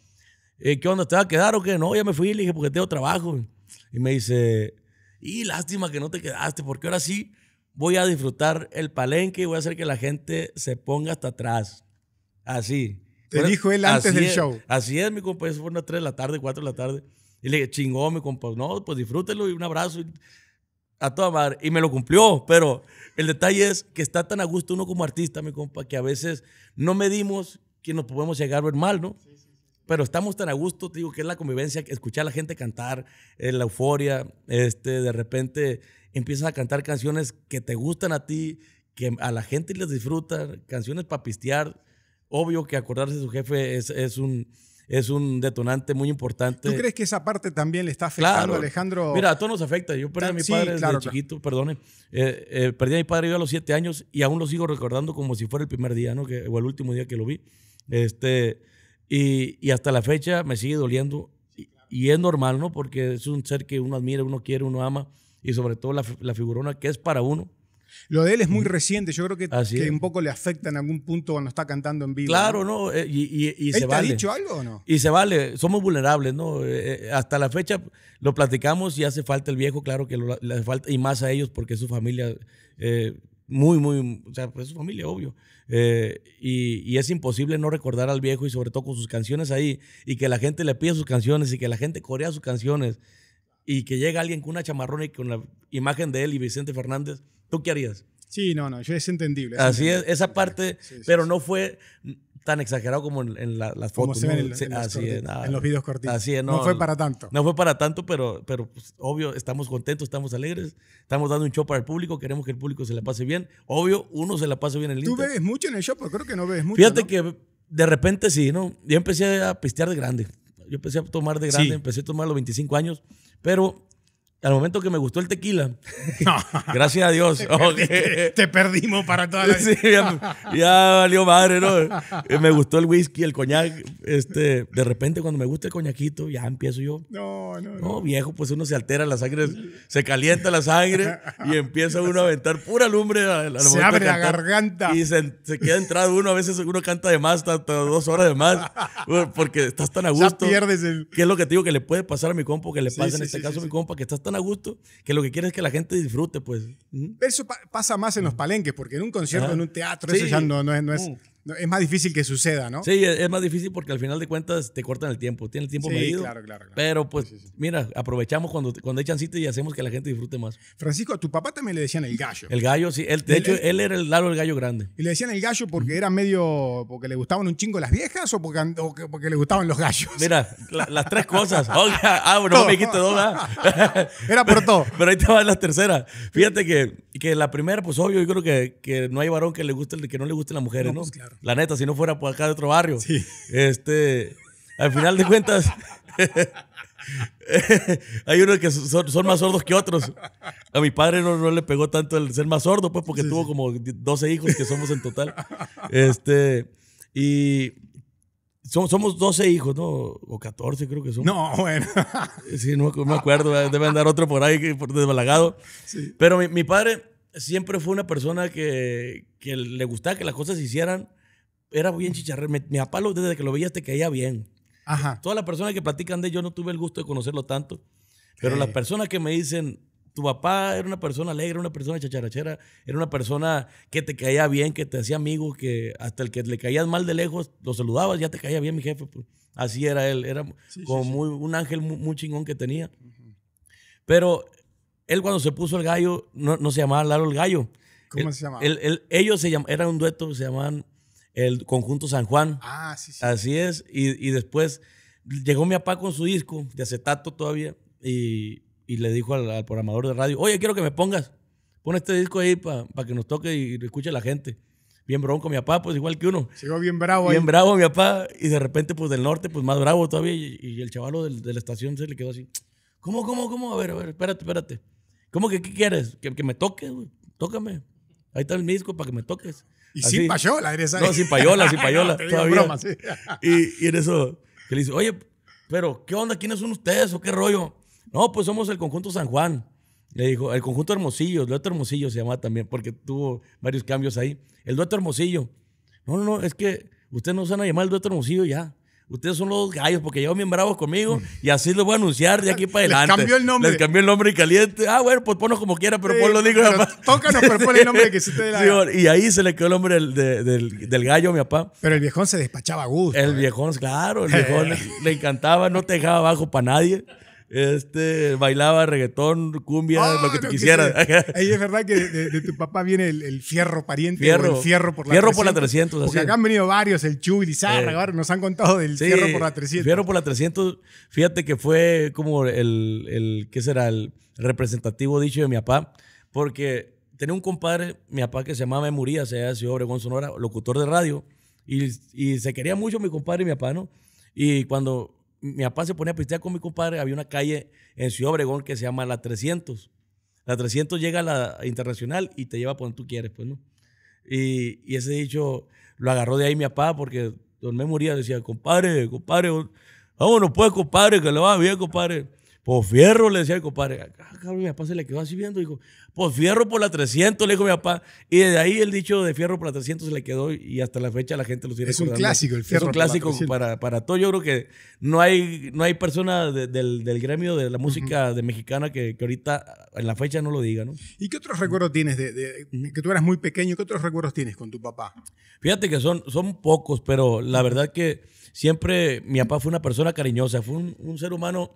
eh, ¿qué onda? ¿Te va a quedar o qué? No, ya me fui, le dije, porque tengo trabajo. Y me dice, y lástima que no te quedaste, porque ahora sí voy a disfrutar el palenque y voy a hacer que la gente se ponga hasta atrás. Así. Te dijo él antes del es, show. Así es, mi compa. Eso fue unas 3 de la tarde, 4 de la tarde. Y le dije, chingó, mi compa. No, pues disfrútelo y un abrazo. y- a toda madre. Y me lo cumplió. Pero el detalle es que está tan a gusto uno como artista, mi compa, que a veces no medimos que nos podemos llegar a ver mal, ¿no? Pero estamos tan a gusto, te digo, que es la convivencia, escuchar a la gente cantar, eh, la euforia, este, de repente empiezas a cantar canciones que te gustan a ti, que a la gente les disfrutan, canciones para pistear. Obvio que acordarse de su jefe es, es, un, es un detonante muy importante. ¿Tú crees que esa parte también le está afectando Claro. a Alejandro? Mira, a todos nos afecta. Yo perdí a mi Sí, padre desde claro, claro. chiquito, perdone. Eh, eh, perdí a mi padre yo a los siete años y aún lo sigo recordando como si fuera el primer día, ¿no? Que, o el último día que lo vi. Este, y, y hasta la fecha me sigue doliendo. Y, y es normal, ¿no? Porque es un ser que uno admira, uno quiere, uno ama. Y sobre todo la, la figurona que es para uno. Lo de él es muy reciente. Yo creo que, un poco le afecta en algún punto cuando está cantando en vivo. Claro, ¿no? Eh, y y, y ¿Él se te vale. ha dicho algo o no? Y se vale, somos vulnerables, ¿no? Eh, eh, hasta la fecha lo platicamos y hace falta el viejo, claro que lo- le hace falta, y más a ellos porque es su familia, eh, muy, muy, o sea, pues es su familia, obvio. Eh, y, y es imposible no recordar al viejo y sobre todo con sus canciones ahí, y que la gente le pida sus canciones y que la gente corea sus canciones, y que llega alguien con una chamarrona y con la imagen de él y Vicente Fernández, ¿tú qué harías? Sí, no, no, yo es entendible. es Así es, entendible. esa parte, Sí, sí, pero no fue tan exagerado como en, en la- las Como fotos. se ¿no? en, Sí, en así es, en los videos cortitos. Así es, no, no, fue para tanto. No fue para tanto, pero, pero pues, obvio, estamos contentos, estamos alegres, estamos dando un show para el público, queremos que el público se la pase bien. Obvio, uno se la pase bien en el ¿Tú Inter. bebes mucho en el show? Porque creo que no bebes mucho. Fíjate ¿no? que de repente sí, ¿no? Yo empecé a pistear de grande. Yo empecé a tomar de grande, Sí. empecé a tomar a los 25 años, pero al momento que me gustó el tequila, gracias a Dios. Te perdimos para toda la Sí, ya, ya valió madre, ¿no? Eh, Me gustó el whisky, el coñac. Este, de repente, cuando me gusta el coñaquito, ya empiezo yo. No, no, no. No, viejo, pues uno se altera, la sangre, se calienta la sangre y empieza uno a aventar pura lumbre. al- al Se abre la garganta. Y se, se queda entrado uno, a veces uno canta de más, hasta dos horas de más, porque estás tan a Ya gusto. pierdes el... ¿Qué es lo que te digo que le puede pasar a mi compa, que le Sí, pasa sí, en este caso a mi compa, que estás tan a gusto que lo que quieres es que la gente disfrute, pues. Eso pa- pasa más en los palenques, porque en un concierto, Ajá. en un teatro, Sí. eso ya no, no es, no es, Mm. Es más difícil que suceda, ¿no? Sí, es es más difícil porque al final de cuentas te cortan el tiempo, tienen el tiempo Sí, medido. claro, claro, claro. Pero pues, mira, aprovechamos cuando, cuando hay chancita y hacemos que la gente disfrute más. Francisco, a tu papá también le decían el gallo. El gallo, sí, él, de El- hecho, el- él era el lado del gallo grande. ¿Y le decían el gallo porque era medio. porque le gustaban un chingo las viejas o porque, and- o que- porque le gustaban los gallos? Mira, la- las tres cosas. Oiga, ah, bueno, no me dijiste dos. Era por todo. Pero ahí te va la tercera. Fíjate que, que la primera, pues obvio, yo creo que, que no hay varón que le guste que no le gusten las mujeres, No, ¿no? pues, claro. La neta, si no fuera por acá de otro barrio. Sí. Este, al final de cuentas, Hay unos que son, más sordos que otros. A mi padre no, no, le pegó tanto el ser más sordo, pues, porque tuvo como 12 hijos que somos en total. Este, y somos, somos 12 hijos, ¿no? O 14 creo que somos. No, bueno. Sí, no, me acuerdo, debe andar otro por ahí desbalagado. Sí. Pero mi, mi, padre siempre fue una persona que, que, le gustaba que las cosas se hicieran. Era bien chicharrero. Mi, mi papá, desde que lo veías, te caía bien. Ajá. Todas las personas que platican de él, yo no tuve el gusto de conocerlo tanto. Pero las personas que me dicen, tu papá era una persona alegre, una persona chacharachera, era una persona que te caía bien, que te hacía amigo, que hasta el que le caías mal de lejos, lo saludabas, ya te caía bien mi jefe. Pues. Así era él, era como Muy, un ángel muy, chingón que tenía. Pero él cuando se puso el gallo, no, no se llamaba Lalo el gallo. ¿Cómo se llamaba? ellos se llamaban, eran un dueto, se llamaban el conjunto San Juan. Ah, sí, sí. Así es. Y, y después llegó mi papá con su disco de acetato todavía y, y le dijo al, programador de radio, oye, quiero que me pongas, pon este disco ahí para que nos toque y escuche la gente. Bien bronco mi papá, pues igual que uno. Llegó bien bravo Bien bravo mi papá y de repente pues del norte pues más bravo todavía y, el chavalo de, la estación se le quedó así. ¿Cómo, cómo, cómo? A ver, a ver, espérate, espérate. ¿Cómo que qué quieres? ¿Que, que me toques? Tócame. Ahí está el disco para que me toques. Y sin payola, eres ahí. No, sin payola, sin payola. todavía. Broma, sí. y, y, en eso, que le dice, oye, pero ¿qué onda? ¿Quiénes son ustedes o qué rollo? No, pues somos el conjunto San Juan. Le dijo, el conjunto Hermosillo, el dueto Hermosillo se llama también, porque tuvo varios cambios ahí. El dueto Hermosillo. No, no, no, es que ustedes no se van a llamar el dueto Hermosillo ya. Ustedes son los gallos porque llevan bien bravos conmigo y así lo voy a anunciar de aquí para adelante. Les cambió el nombre. Les cambió el nombre y caliente. Ah, bueno, pues ponlo como quiera, pero ponlo digo. Tócanos, pero ponle el nombre que se te dé la Y ahí se le quedó el nombre del, del, gallo a mi papá. Pero el viejón se despachaba a gusto. El ¿eh? viejón, claro, el viejón le encantaba, no te dejaba abajo para nadie. Este, bailaba reggaetón, cumbia, ah, lo que tú quisieras. Ahí es verdad que de, tu papá viene el, fierro pariente fierro, el fierro por la fierro 300. por la 300. Porque acá han venido varios, el Chu y Lizarra, nos han contado del fierro por la 300. Fierro por la 300, fíjate que fue como el, el ¿qué será? El representativo dicho de mi papá, porque tenía un compadre, mi papá, que se llamaba Muría, se llama Obregón Sonora, locutor de radio, y, y se quería mucho mi compadre y mi papá, ¿no? Y cuando mi papá se ponía a pistear con mi compadre, había una calle en Ciudad Obregón que se llama La 300. La 300 llega a la internacional y te lleva por donde tú quieres, pues, ¿no? Y, ese dicho lo agarró de ahí mi papá porque don me moría, decía, compadre, compadre, vámonos pues, compadre, que le va bien, compadre. Pues fierro, le decía el compadre. Ah, mi papá se le quedó así viendo. Dijo, pues fierro por la 300, le dijo mi papá. Y desde ahí el dicho de fierro por la 300 se le quedó y hasta la fecha la gente lo sigue Es un clásico, el fierro. Es un clásico para, para todo. Yo creo que no hay, no hay persona del, del, gremio de la música de mexicana que, que, ahorita en la fecha no lo diga, ¿no? ¿Y qué otros recuerdos tienes de, que tú eras muy pequeño? ¿Qué otros recuerdos tienes con tu papá? Fíjate que son, son pocos, pero la verdad que siempre mi papá fue una persona cariñosa, fue un, un ser humano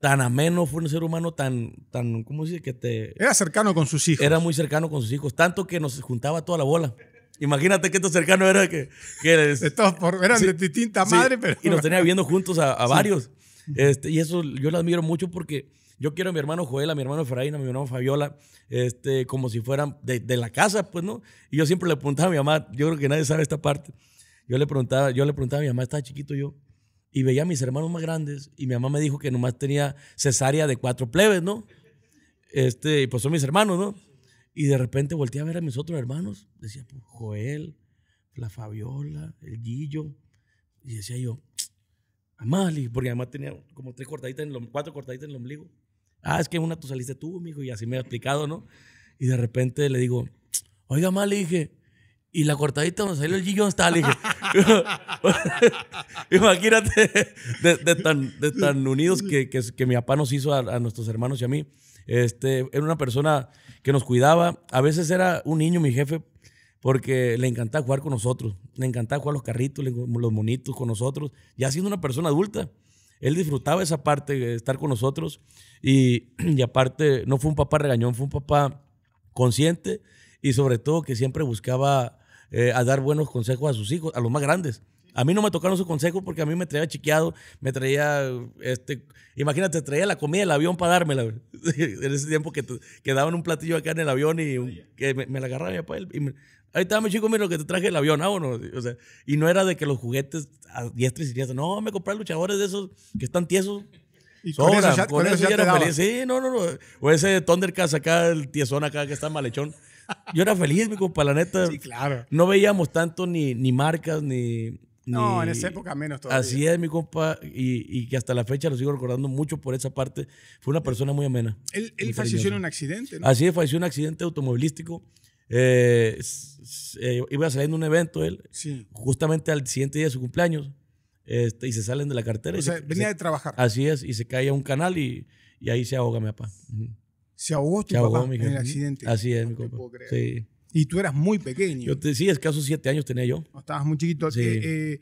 tan ameno, fue un ser humano tan, tan, ¿cómo se dice? Que te... Era cercano con sus hijos. Era muy cercano con sus hijos, tanto que nos juntaba toda la bola. Imagínate que esto cercano era que... que de todos por, eran de distinta madre, pero... Y nos tenía viendo juntos a, varios. Este, y eso yo lo admiro mucho porque yo quiero a mi hermano Joel, a mi hermano Efraín, a mi hermano Fabiola, este, como si fueran de, de, la casa, pues, ¿no? Y yo siempre le preguntaba a mi mamá, yo creo que nadie sabe esta parte. Yo le preguntaba, yo le preguntaba a mi mamá, estaba chiquito yo, y veía a mis hermanos más grandes y mi mamá me dijo que nomás tenía cesárea de cuatro plebes, ¿no? Este, pues son mis hermanos, ¿no? Y de repente volteé a ver a mis otros hermanos. Decía, pues, Joel, la Fabiola, el Guillo. Y decía yo, Amali, porque además tenía como tres cortaditas, en el, cuatro cortaditas en el ombligo. Ah, es que una tú saliste tú, mijo, y así me ha explicado, ¿no? Y de repente le digo, oiga, Amali, dije, y la cortadita donde salió el está, le dije. Imagínate de, tan, de tan unidos que, que, mi papá nos hizo a, nuestros hermanos y a mí. Este, era una persona que nos cuidaba. A veces era un niño, mi jefe, porque le encantaba jugar con nosotros. Le encantaba jugar los carritos, los monitos con nosotros. Ya siendo una persona adulta, él disfrutaba esa parte de estar con nosotros. Y, y aparte, no fue un papá regañón, fue un papá consciente y sobre todo que siempre buscaba eh, a dar buenos consejos a sus hijos, a los más grandes. A mí no me tocaron sus consejos porque a mí me traía chiqueado, me traía, este, imagínate, traía la comida del avión para dármela. en ese tiempo que, que daban un platillo acá en el avión y que me, la agarraba mi papá. Y ahí está mi chico, mira lo que te traje el avión, ¿ah, no? O sea, y no era de que los juguetes a diestra y siniestra, no, me compré luchadores de esos que están tiesos. Y con Sobran, eso ya- con con eso ya ya. Sí, no, no, no. O ese Thundercats acá, el tiesón acá que está malechón. Yo era feliz, mi compa, la neta. Sí, claro. No veíamos tanto ni, ni marcas, ni. No, en esa época menos todavía. Así es, mi compa, y, y que hasta la fecha lo sigo recordando mucho por esa parte. Fue una persona muy amena. Él, él muy falleció en un accidente, ¿no? Así es, falleció en un accidente automovilístico. Eh, eh, iba saliendo un evento él, Sí. justamente al siguiente día de su cumpleaños, este, y se salen de la cartera. O y sea, se- venía se- de trabajar. Así es, y se cae a un canal y, y ahí se ahoga mi papá. Ujú. Se ahogó tu Se papá en el accidente. Así es, No mi compa. puedo creer. Sí. Y tú eras muy pequeño. Yo te, sí, escasos siete años tenía yo. No, estabas muy chiquito. Sí. Eh, eh,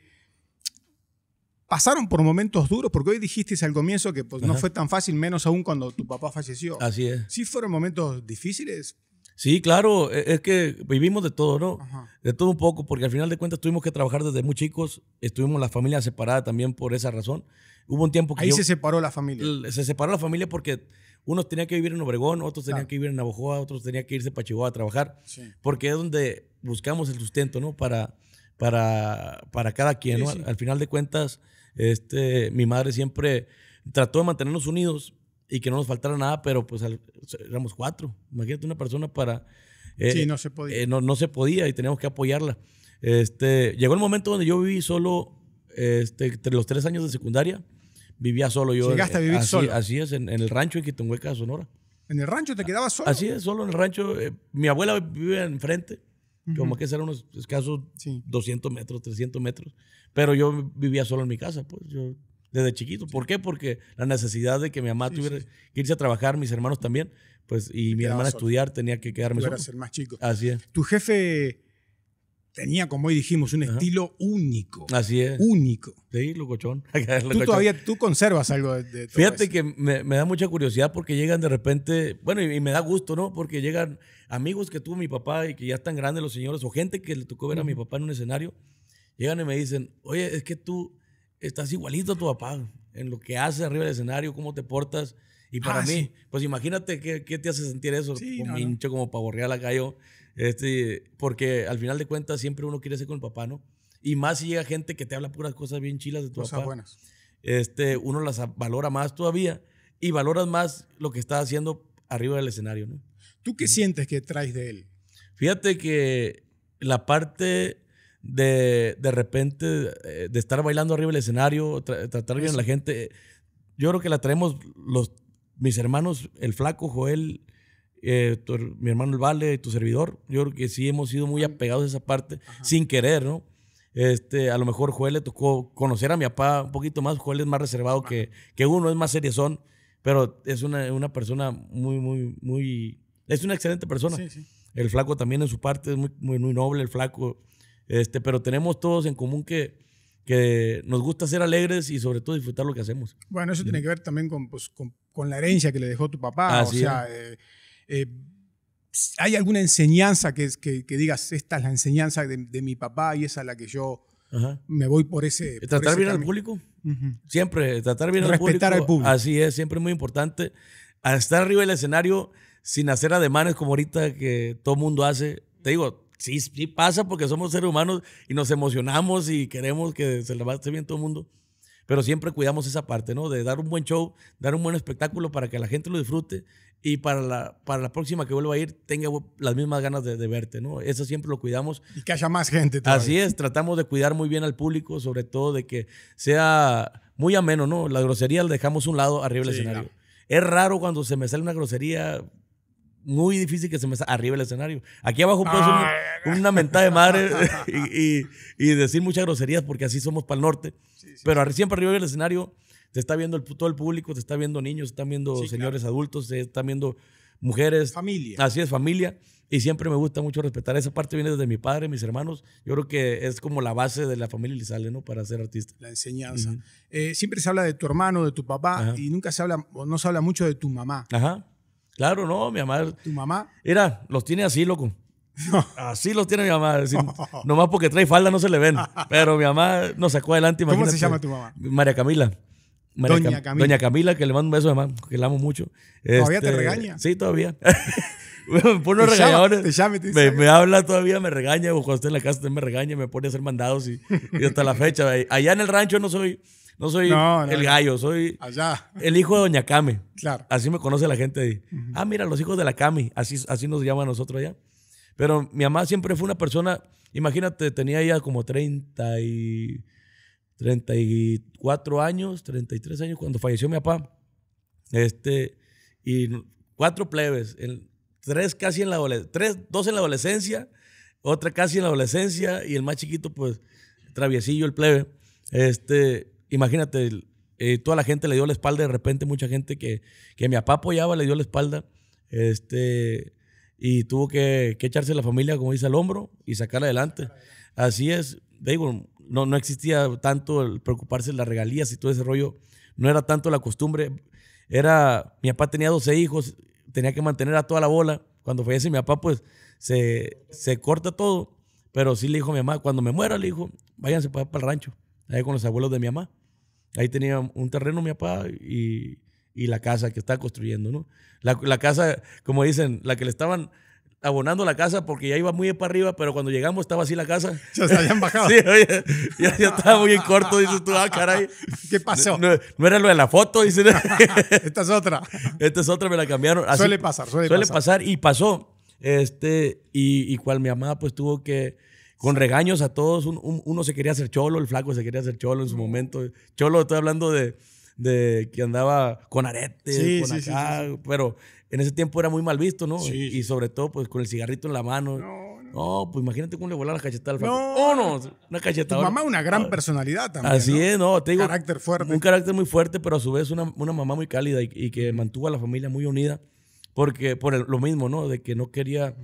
pasaron por momentos duros, porque hoy dijiste al comienzo que pues, no fue tan fácil, menos aún cuando tu papá falleció. Así es. ¿Sí fueron momentos difíciles? Sí, claro, e- es que vivimos de todo, ¿no? Ajá. De todo un poco, porque al final de cuentas tuvimos que trabajar desde muy chicos, estuvimos la familia separada también por esa razón. Hubo un tiempo que Ahí yo- se separó la familia. se separó la familia porque unos tenían que vivir en Obregón, otros tenían Claro. que vivir en Navojoa, otros tenían que irse para Chihuahua a trabajar, Sí. porque es donde buscamos el sustento, ¿no? Para, para, para cada quien, Sí, ¿no? Al, al final de cuentas, este, mi madre siempre trató de mantenernos unidos y que no nos faltara nada, pero pues al- éramos cuatro. Imagínate una persona para... eh, Sí, no se podía. eh, no, no se podía y teníamos que apoyarla. Este, llegó el momento donde yo viví solo, este, entre los tres años de secundaria, vivía solo. Yo, Llegaste a vivir así, solo. Así es, en, en el rancho de Quitonhueca, Sonora. ¿En el rancho te quedabas solo? Así es, solo en el rancho. eh, mi abuela vive enfrente, como que eran unos escasos Sí. 200 metros, 300 metros. Pero yo vivía solo en mi casa, pues yo desde chiquito. ¿Por qué? Porque la necesidad de que mi mamá Sí, tuviera sí. que irse a trabajar, mis hermanos también, pues y mi quedabas hermana a estudiar tenía que quedarme Tú solo. eras el más chico. Así es, Tu jefe tenía, como hoy dijimos, un Ajá. estilo único. así es. Único. Sí, locochón. Tú Locochón. todavía tú conservas algo de, de todo Fíjate eso. que me, me da mucha curiosidad porque llegan de repente, bueno, y, y me da gusto, ¿no? Porque llegan amigos que tuvo mi papá y que ya están grandes los señores, o gente que le tocó ver a mi papá en un escenario, llegan y me dicen, oye, es que tú estás igualito a tu papá en lo que haces arriba del escenario, cómo te portas. Y para Ah, mí, sí. pues imagínate qué, qué te hace sentir eso, Sí, como no, no. hincho, como pavorreal acá yo. Este, porque al final de cuentas siempre uno quiere ser con el papá, ¿no? Y más si llega gente que te habla puras cosas bien chilas de tu Cosas papá buenas. este, uno las valora más todavía y valoras más lo que está haciendo arriba del escenario, ¿no? ¿Tú qué sientes que traes de él? Fíjate que la parte de de repente eh, de estar bailando arriba del escenario, tra- tratar bien a la gente, yo creo que la traemos los mis hermanos, el flaco Joel, eh, tu mi hermano el Vale y tu servidor. Yo creo que sí hemos sido muy apegados a esa parte, sin querer, ¿no? Este, a lo mejor Joel le tocó conocer a mi papá un poquito más. Joel es más reservado que, que uno, es más seriezón, pero es una, una persona muy, muy, muy. Es una excelente persona. Sí, sí. El flaco también en su parte es muy, muy, muy noble, el flaco. Este, pero tenemos todos en común que, que nos gusta ser alegres y sobre todo disfrutar lo que hacemos. Bueno, eso tiene que ver también con, pues, con, con la herencia que le dejó tu papá. O sea, eh, eh, ¿hay alguna enseñanza que, es- que, que digas, esta es la enseñanza de, de mi papá y esa es la que yo Ajá. me voy por ese... por Tratar ese bien al camino"? público. Siempre, tratar bien Respetar al al público. público. Así es, siempre muy importante. A estar arriba del escenario sin hacer ademanes como ahorita que todo mundo hace. Te digo, sí, sí pasa porque somos seres humanos y nos emocionamos y queremos que se le bien todo el mundo. Pero siempre cuidamos esa parte, ¿no? De dar un buen show, dar un buen espectáculo para que la gente lo disfrute y para la, para la próxima que vuelva a ir tenga las mismas ganas de, de verte, ¿no? Eso siempre lo cuidamos Y que haya más gente. todavía. Así es, tratamos de cuidar muy bien al público, sobre todo de que sea muy ameno, ¿no? La grosería la dejamos un lado arriba del Sí, escenario. claro. Es raro cuando se me sale una grosería, muy difícil que se me salga arriba del escenario. Aquí abajo puedo hacer una, una mentada de madre y, y- y decir muchas groserías porque así somos para el norte. Pero arri- siempre arriba del escenario te está viendo el, todo el público, te está viendo niños, te están viendo Sí, señores adultos, te están viendo mujeres. Familia. Así es, familia. Y siempre me gusta mucho respetar. Esa parte viene desde mi padre, mis hermanos. Yo creo que es como la base de la familia Lizalde, ¿no? Para ser artista. La enseñanza. Eh, siempre se habla de tu hermano, de tu papá, Ajá. y nunca se habla, o no se habla mucho de tu mamá. Ajá. Claro, no, mi mamá. Tu mamá, Mira, los tiene así, loco. Así los tiene mi mamá. nomás porque trae falda no se le ven. Pero mi mamá nos sacó adelante. ¿Cómo se llama tu mamá? María Camila. María Doña Cam- Camila. Doña Camila, que le mando un beso, mamá, que la amo mucho. ¿Todavía te Este, regaña? Sí, todavía. me pone unos Te te te dice me, habla todavía, me regaña, o cuando estoy en la casa también me regaña, me pone a hacer mandados y, y hasta la fecha. Allá en el rancho no soy, no soy No, no, el gallo, soy Allá. el hijo de Doña Cami. Claro. Así me conoce la gente ahí. Ah, mira, los hijos de la Cami. Así, así nos llaman a nosotros allá. Pero mi mamá siempre fue una persona, imagínate, tenía ya como 30 y 34 años, 33 años cuando falleció mi papá. Este, y cuatro plebes, el- tres casi en la adolescencia, tres, dos en la adolescencia, otra casi en la adolescencia y el más chiquito, pues, traviesillo, el plebe. Este, imagínate, eh, toda la gente le dio la espalda, de repente mucha gente que, que mi papá apoyaba le dio la espalda, este, y tuvo que, que echarse la familia, como dice, al hombro y sacar adelante. Así es, digo, no, no existía tanto el preocuparse de las regalías y todo ese rollo, no era tanto la costumbre, era, mi papá tenía 12 hijos, tenía que mantener a toda la bola, cuando fallece mi papá, pues, se, se corta todo, pero sí le dijo a mi mamá, cuando me muera, le dijo, váyanse para, para el rancho, ahí con los abuelos de mi mamá. Ahí tenía un terreno mi papá y, y la casa que estaba construyendo, ¿no? La, la casa, como dicen, la que le estaban abonando la casa porque ya iba muy para arriba, pero cuando llegamos estaba así la casa. Ya se habían bajado. Sí, oye, ya, ya estaba muy en corto, dices tú, ah, caray. ¿Qué pasó? No, no era lo de la foto, dice. Esta es otra. Esta es otra, me la cambiaron. Así- Suele pasar, suele pasar. pasar y pasó. Este, y, y cual mi mamá pues tuvo que, con regaños a todos, un- un- uno se quería hacer cholo, el flaco se quería hacer cholo en su momento. Cholo, estoy hablando de, de que andaba con arete, Sí, con sí, sí, acá, pero en ese tiempo era muy mal visto, ¿no? Sí, y sobre todo pues con el cigarrito en la mano. No, no. No, pues imagínate cómo le volaba la cachetada al. No. Oh, no, una Tu cachetada. mamá una gran personalidad también. Así ¿no? es, no, te digo. Carácter fuerte. Un carácter muy fuerte, pero a su vez una, una mamá muy cálida y, y que mantuvo a la familia muy unida. Porque, por el- lo mismo, ¿no? De que no quería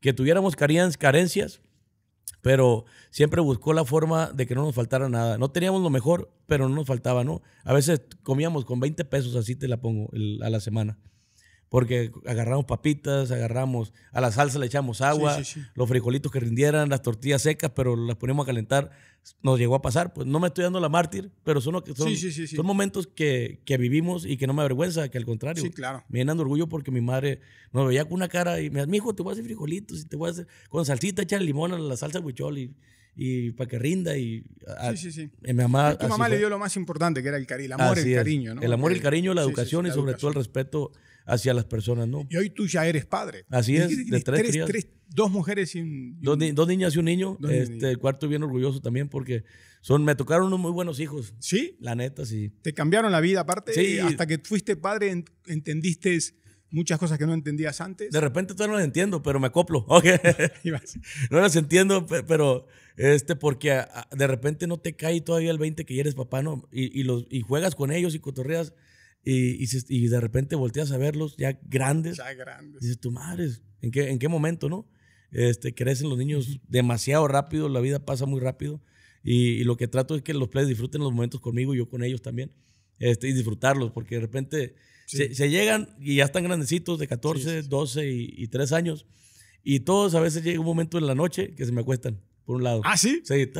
que tuviéramos carencias, pero siempre buscó la forma de que no nos faltara nada. No teníamos lo mejor, pero no nos faltaba, ¿no? A veces comíamos con 20 pesos, así te la pongo, el- a la semana. Porque agarramos papitas, agarramos, a la salsa le echamos agua, sí, sí. los frijolitos que rindieran, las tortillas secas, pero las poníamos a calentar. Nos llegó a pasar, pues no me estoy dando la mártir, pero son, momentos que, que vivimos y que no me avergüenza, que al contrario. Sí, claro. Me llenan de orgullo porque mi madre nos veía con una cara y me decía, mijo, te voy a hacer frijolitos y te voy a hacer con salsita, echar limón a la salsa huichol y, y para que rinda. Y, a- Sí, sí, sí. y mi mamá, Tu así mamá le dio lo más importante, que era el, cari el amor y el cariño, ¿no? El amor y el Que- cariño, la educación sí, y la sobre todo el educación. respeto hacia las personas, ¿no? Y hoy tú ya eres padre. Así es, de tienes tres crías. tres- dos mujeres y un... y Dos, ni- dos niñas y un niño. Dos niños y este, el cuarto bien orgulloso también porque son, me tocaron unos muy buenos hijos. ¿Sí? La neta, sí. Te cambiaron la vida aparte. Sí. Hasta que fuiste padre en- entendiste muchas cosas que no entendías antes. De repente todavía no las entiendo, pero me acoplo. No las entiendo, pe- pero este, porque a- a- de repente no te cae todavía el 20 que ya eres papá, ¿no? Y, y los, y juegas con ellos y cotorreas y, y, se- y de repente volteas a verlos ya grandes. ya grandes. Dices, tu madre, ¿en qué, ¿en qué momento, no? Este, crecen los niños demasiado rápido, la vida pasa muy rápido. Y, y lo que trato es que los players disfruten los momentos conmigo y yo con ellos también. Este, y disfrutarlos, porque de repente Sí. se, se llegan y ya están grandecitos de 14, Sí, sí, sí. 12 y, y 3 años. Y todos a veces llega un momento en la noche que se me acuestan, por un lado. ¿Ah, sí? Sí,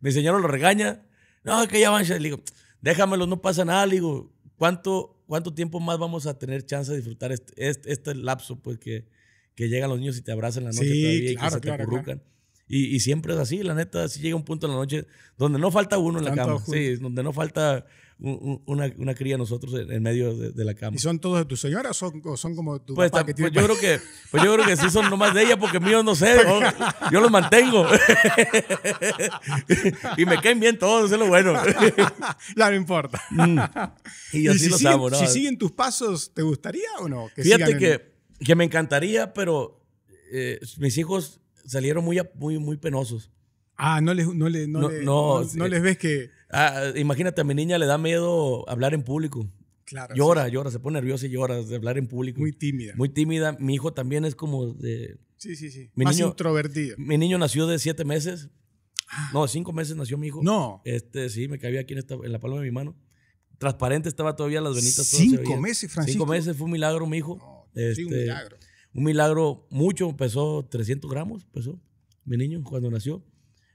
mi señor lo regaña. No, que ya van, le digo, déjamelo, no pasa nada. Le digo, ¿cuánto, cuánto tiempo más vamos a tener chance de disfrutar este, este, este lapso? Pues que, que llegan los niños y te abrazan en la noche Sí, todavía y claro, que se te claro. Y, y siempre es así, la neta, sí llega un punto en la noche donde no falta uno en la cama. Sí, donde no falta un- un- una, una cría nosotros en, en medio de, de la cama. ¿Y son todos de tu señora o son, o son como tu Pues, papá ta- que pues tiene... yo creo que pues yo creo que sí son nomás de ella porque míos no sé yo, yo los mantengo y me caen bien todos eso es lo bueno ya no importa. y así si, los siguen, amo ¿no? si siguen tus pasos, ¿te gustaría o no? Que fíjate en- que, que me encantaría pero eh, mis hijos salieron muy muy muy penosos Ah, no les, no, le- no, No, no, no- no les ves que... Ah, imagínate a mi niña le da miedo hablar en público Claro. llora llora se pone nerviosa y llora de hablar en público muy tímida. muy tímida mi hijo también es como de sí, sí, sí. Mi Más niño- introvertido. mi niño nació de siete meses no de cinco meses nació mi hijo No. Este, sí, me cabía aquí en, esta- en la palma de mi mano. Transparente estaba todavía las venitas. Cinco meses, Francisco. Cinco meses fue un milagro, mi hijo. No, sí, un Este, milagro. Un milagro mucho, pesó 300 gramos, pesó mi niño cuando nació.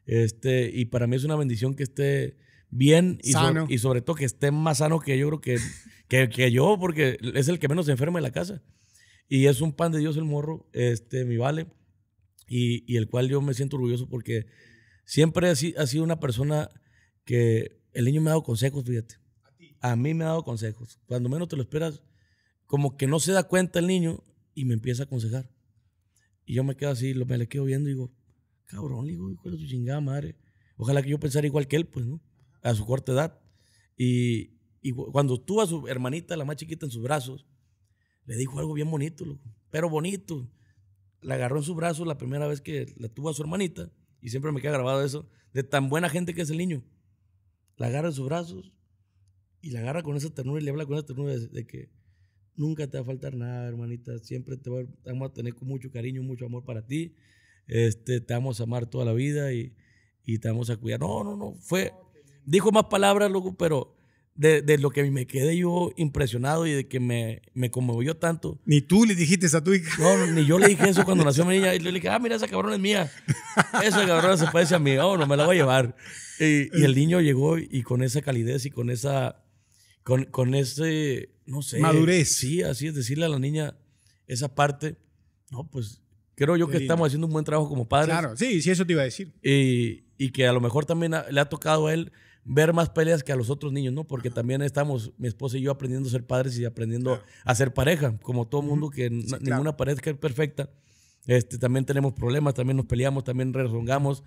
Este, y para mí es una bendición que esté bien y, so- Sano. y sobre todo que esté más sano que yo creo que, que, que yo, porque es el que menos se enferma en la casa. Y es un pan de Dios el morro, este, mi vale, y, y el cual yo me siento orgulloso porque siempre ha, si- ha sido una persona que el niño me ha dado consejos, fíjate. A mí me ha dado consejos. Cuando menos te lo esperas, como que no se da cuenta el niño y me empieza a aconsejar. Y yo me quedo así, lo, me le quedo viendo y digo, cabrón, digo, hijo de su chingada madre. Ojalá que yo pensara igual que él, pues, ¿no? A su corta edad. Y, cuando tuvo a su hermanita, la más chiquita, en sus brazos, le dijo algo bien bonito, pero bonito. La agarró en sus brazos la primera vez que la tuvo a su hermanita, y siempre me queda grabado eso, de tan buena gente que es el niño. La agarra en sus brazos y la agarra con esa ternura y le habla con esa ternura de, que nunca te va a faltar nada, hermanita. Siempre te, vamos a tener con mucho cariño, mucho amor para ti. Este, te vamos a amar toda la vida y, y te vamos a cuidar. No, no, no. Fue, dijo más palabras, loco, pero de, de, lo que me quedé yo impresionado y de que me, me conmovió tanto. Ni tú le dijiste a tu hija. No, ni yo le dije eso cuando nació mi niña. Y le dije, ah, mira, esa cabrón es mía. Esa cabrón se parece a mí. Oh, no, me la voy a llevar. Y, y el niño llegó y con esa calidez y con esa, con, con ese, no sé. Madurez. Sí, así es decirle a la niña esa parte. No, pues creo yo que estamos haciendo un buen trabajo como padres. Claro, sí, sí, eso te iba a decir. Y, y que a lo mejor también le ha tocado a él ver más peleas que a los otros niños, ¿no? Porque también estamos, mi esposa y yo, aprendiendo a ser padres y aprendiendo a ser pareja, como todo mundo, que ninguna pareja es perfecta. Este, también tenemos problemas, también nos peleamos, también rezongamos.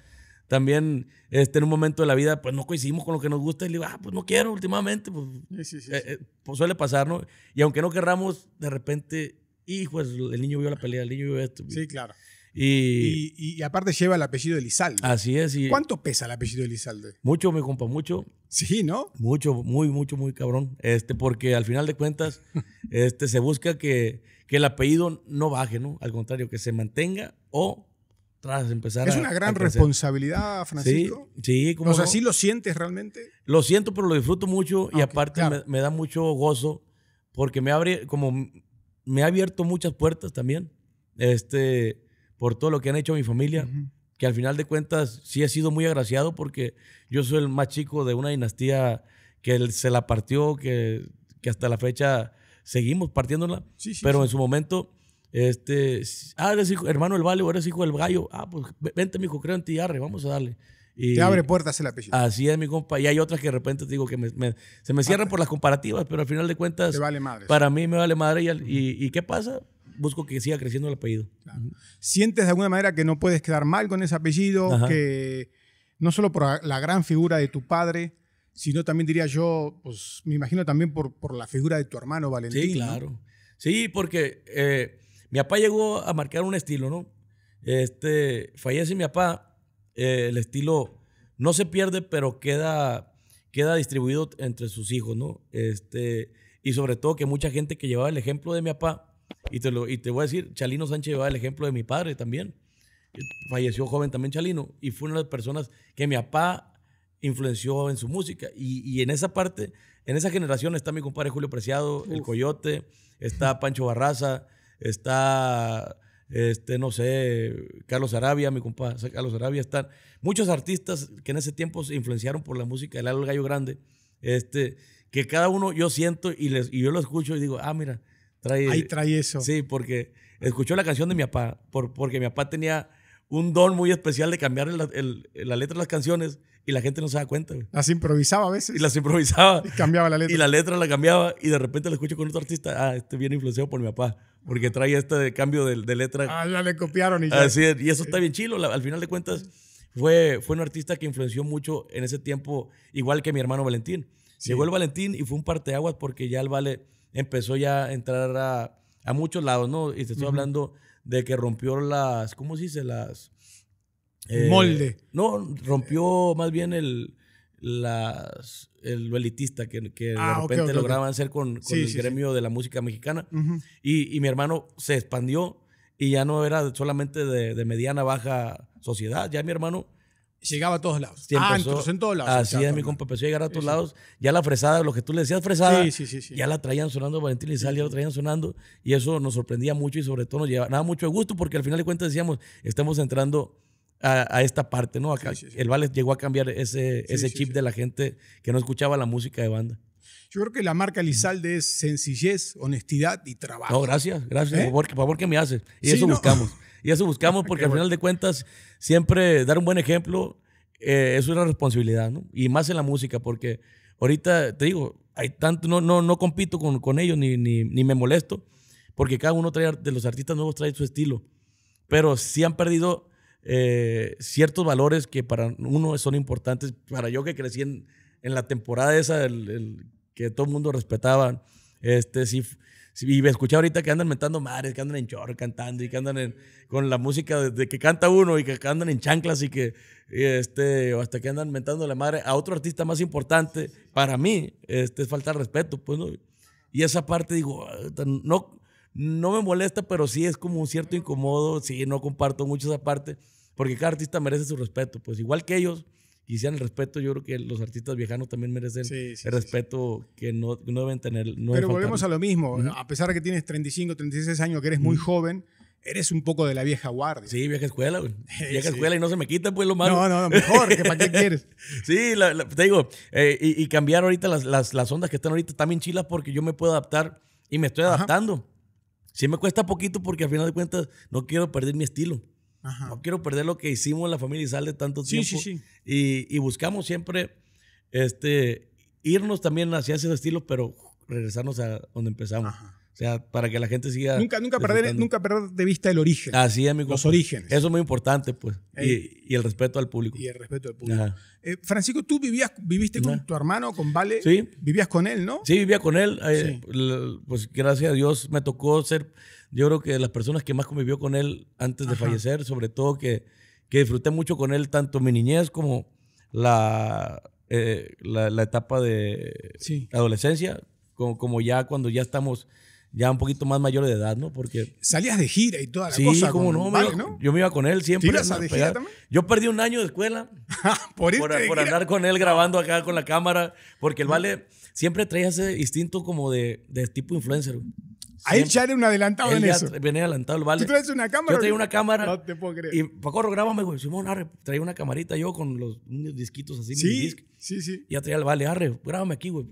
También este, en un momento de la vida, pues no coincidimos con lo que nos gusta y le digo, ah, pues no quiero últimamente. Pues, eh, eh, pues suele pasar, ¿no? Y aunque no querramos, de repente, hijo, el niño vio la pelea, el niño vio esto. Sí, claro. Y, y, aparte lleva el apellido de Elizalde. Así es. Y ¿Cuánto pesa el apellido de Elizalde? Mucho, mi compa, mucho. Sí, ¿no? Mucho, muy, mucho, muy cabrón. Este, porque al final de cuentas, este, se busca que, que el apellido no baje, ¿no? Al contrario, que se mantenga o tras empezar Es una gran responsabilidad, Francisco. Sí, sí. Como o sea, ¿sí lo sientes realmente? Lo siento, pero lo disfruto mucho y aparte me, da mucho gozo porque me abre, como me ha abierto muchas puertas también. Este, por todo lo que han hecho mi familia, que al final de cuentas sí he sido muy agraciado porque yo soy el más chico de una dinastía que se la partió, que, que hasta la fecha seguimos partiéndola, pero en su momento, este, ah, eres hijo, hermano del Valle o eres hijo del gallo, ah, pues vente, mi hijo, creo en ti, arre, vamos a darle. Y te abre puertas el apellido. Así es, mi compa. Y hay otras que de repente te digo que se me cierran por las comparativas, pero al final de cuentas. Te vale madre. Para mí me vale madre. Y, y, y, ¿qué pasa? Busco que siga creciendo el apellido. ¿Sientes de alguna manera que no puedes quedar mal con ese apellido? Que no solo por la gran figura de tu padre, sino también diría yo, pues me imagino también por, por la figura de tu hermano Valentín. Sí, claro. Sí, porque eh, mi papá llegó a marcar un estilo, ¿no? Este, fallece mi papá, eh, el estilo no se pierde, pero queda, queda distribuido entre sus hijos, ¿no? Este, y sobre todo que mucha gente que llevaba el ejemplo de mi papá, y te, lo, y te voy a decir, Chalino Sánchez llevaba el ejemplo de mi padre también. Falleció joven también Chalino y fue una de las personas que mi papá influenció en su música. Y, y en esa parte, en esa generación está mi compadre Julio Preciado, El Coyote, está Pancho Barraza, está, este, no sé, Carlos Arabia, mi compadre Carlos Arabia, están muchos artistas que en ese tiempo se influenciaron por la música del Lalo Gallo Grande, este, que cada uno yo siento y, les, y yo lo escucho y digo, ah, mira, Ahí trae eso. Sí, porque escuchó la canción de mi papá, por, porque mi papá tenía un don muy especial de cambiar la, la letra de las canciones y la gente no se da cuenta. Las improvisaba a veces. Y las improvisaba. Y cambiaba la letra. Y la letra la cambiaba y de repente la escucho con otro artista. Ah, este viene influenciado por mi papá. Porque trae este cambio de, de letra. Ah, ya le copiaron y ya. Así y eso está bien chilo. al final de cuentas, fue, fue un artista que influenció mucho en ese tiempo, igual que mi hermano Valentín. Llegó el Valentín y fue un parteaguas porque ya el Vale empezó ya a entrar a, a muchos lados, ¿no? Y te estoy hablando de que rompió las, ¿cómo se dice? Las... Eh, molde. No, rompió más bien el, las, el elitista que, que de ah, repente lograban hacer con, el gremio de la música mexicana. y, y, mi hermano se expandió y ya no era solamente de, de mediana, baja sociedad. Ya mi hermano Llegaba a todos lados. ah, entonces en todos lados. Así es, mi compa, empezó a llegar a todos lados. Ya la fresada, lo que tú le decías fresada, ya la traían sonando Valentín y ya la traían sonando. Y eso nos sorprendía mucho y sobre todo nos llevaba mucho de gusto porque al final de cuentas decíamos, estamos entrando a, esta parte, ¿no? Acá, el Vale llegó a cambiar ese, ese chip de la gente que no escuchaba la música de banda. Yo creo que la marca Lizalde es sencillez, honestidad y trabajo. No, gracias, gracias. ¿Eh? Por favor, que me hace. Y eso buscamos. Y eso buscamos porque al final de cuentas siempre dar un buen ejemplo eh, es una responsabilidad, ¿no? Y más en la música, porque ahorita, te digo, hay tanto, no, no, no compito con, con ellos ni, ni, ni me molesto, porque cada uno trae, de los artistas nuevos trae su estilo. Pero sí han perdido eh, ciertos valores que para uno son importantes. Para yo que crecí en, en la temporada esa, el, el que todo el mundo respetaba, este, sí, sí, y me escuché ahorita que andan mentando madres, que andan en chorro cantando y que andan en, con la música de, de que canta uno y que andan en chanclas y que este, o hasta que andan mentando la madre a otro artista más importante, para mí, este, es falta de respeto, pues, ¿no? Y esa parte, digo, no, no me molesta, pero sí es como un cierto incomodo, sí, no comparto mucho esa parte, porque cada artista merece su respeto, pues igual que ellos quisieran el respeto, yo creo que los artistas viejanos también merecen Sí, sí, el sí, respeto que no, no deben tener. No Pero volvemos a lo mismo. A pesar de que tienes 35, 36 años, que eres muy joven, eres un poco de la vieja guardia. Sí, vieja escuela, güey. Vieja Sí. escuela y no se me quita, pues lo malo. No, no, no, mejor, que para qué quieres. Sí, la- la- te digo, eh, y, y cambiar ahorita las, las, las ondas que están ahorita también chilas porque yo me puedo adaptar y me estoy Ajá. adaptando. Sí me cuesta poquito porque al final de cuentas no quiero perder mi estilo. Ajá. No quiero perder lo que hicimos en la familia y sale tanto tiempo. sí, sí. Y, y buscamos siempre este, irnos también hacia ese estilo, pero regresarnos a donde empezamos. Ajá. O sea, para que la gente siga. Nunca, nunca, perder, nunca perder de vista el origen Así es, mi los orígenes. Eso es muy importante, pues. Y, y el respeto al público. y el respeto del público. Eh, Francisco, tú vivías, viviste con tu hermano, con Vale. Sí. Vivías con él, ¿no? Sí, vivía con él. eh, Pues gracias a Dios me tocó ser, yo creo que de las personas que más convivió con él antes de Ajá. fallecer, sobre todo que, que disfruté mucho con él, tanto mi niñez como la, eh, la, la etapa de Sí. adolescencia, como, como ya cuando ya estamos ya un poquito más mayores de edad, ¿no? Porque Salías de gira y toda la sí, cosa. como no, Vale, ¿no? yo me iba con él siempre. ¿Te ibas a de gira también? Yo perdí un año de escuela por, por, de por gira. andar con él grabando acá con la cámara, porque el Vale siempre traía ese instinto como de, de tipo influencer. güey. A él Siempre. ya era un adelantado Él en ya eso. venía adelantado el Vale. ¿Tú traes una cámara? Yo traía una cámara. No te puedo creer. Y Pacorro, grábame, güey. Simón, arre, traía una camarita yo con los unos disquitos así, sí, sí, sí. Y ya traía el Vale, arre, grábame aquí, güey,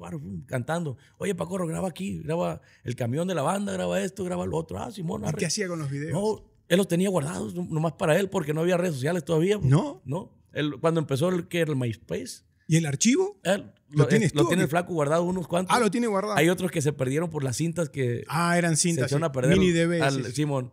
cantando. Oye, Pacorro, graba aquí, graba el camión de la banda, graba esto, graba lo otro. Ah, Simón, ¿Y arre. qué hacía con los videos? No, él los tenía guardados no- nomás para él porque no había redes sociales todavía. pues. ¿No? No. Él, cuando empezó el que el MySpace, ¿Y el archivo? él, ¿Lo lo, tienes tú tiene el flaco guardado unos cuantos. Ah, lo tiene guardado. Hay otros que se perdieron por las cintas que Ah, eran se cintas. echaron sí. a perder. Mini DV. al- sí, sí. Simón.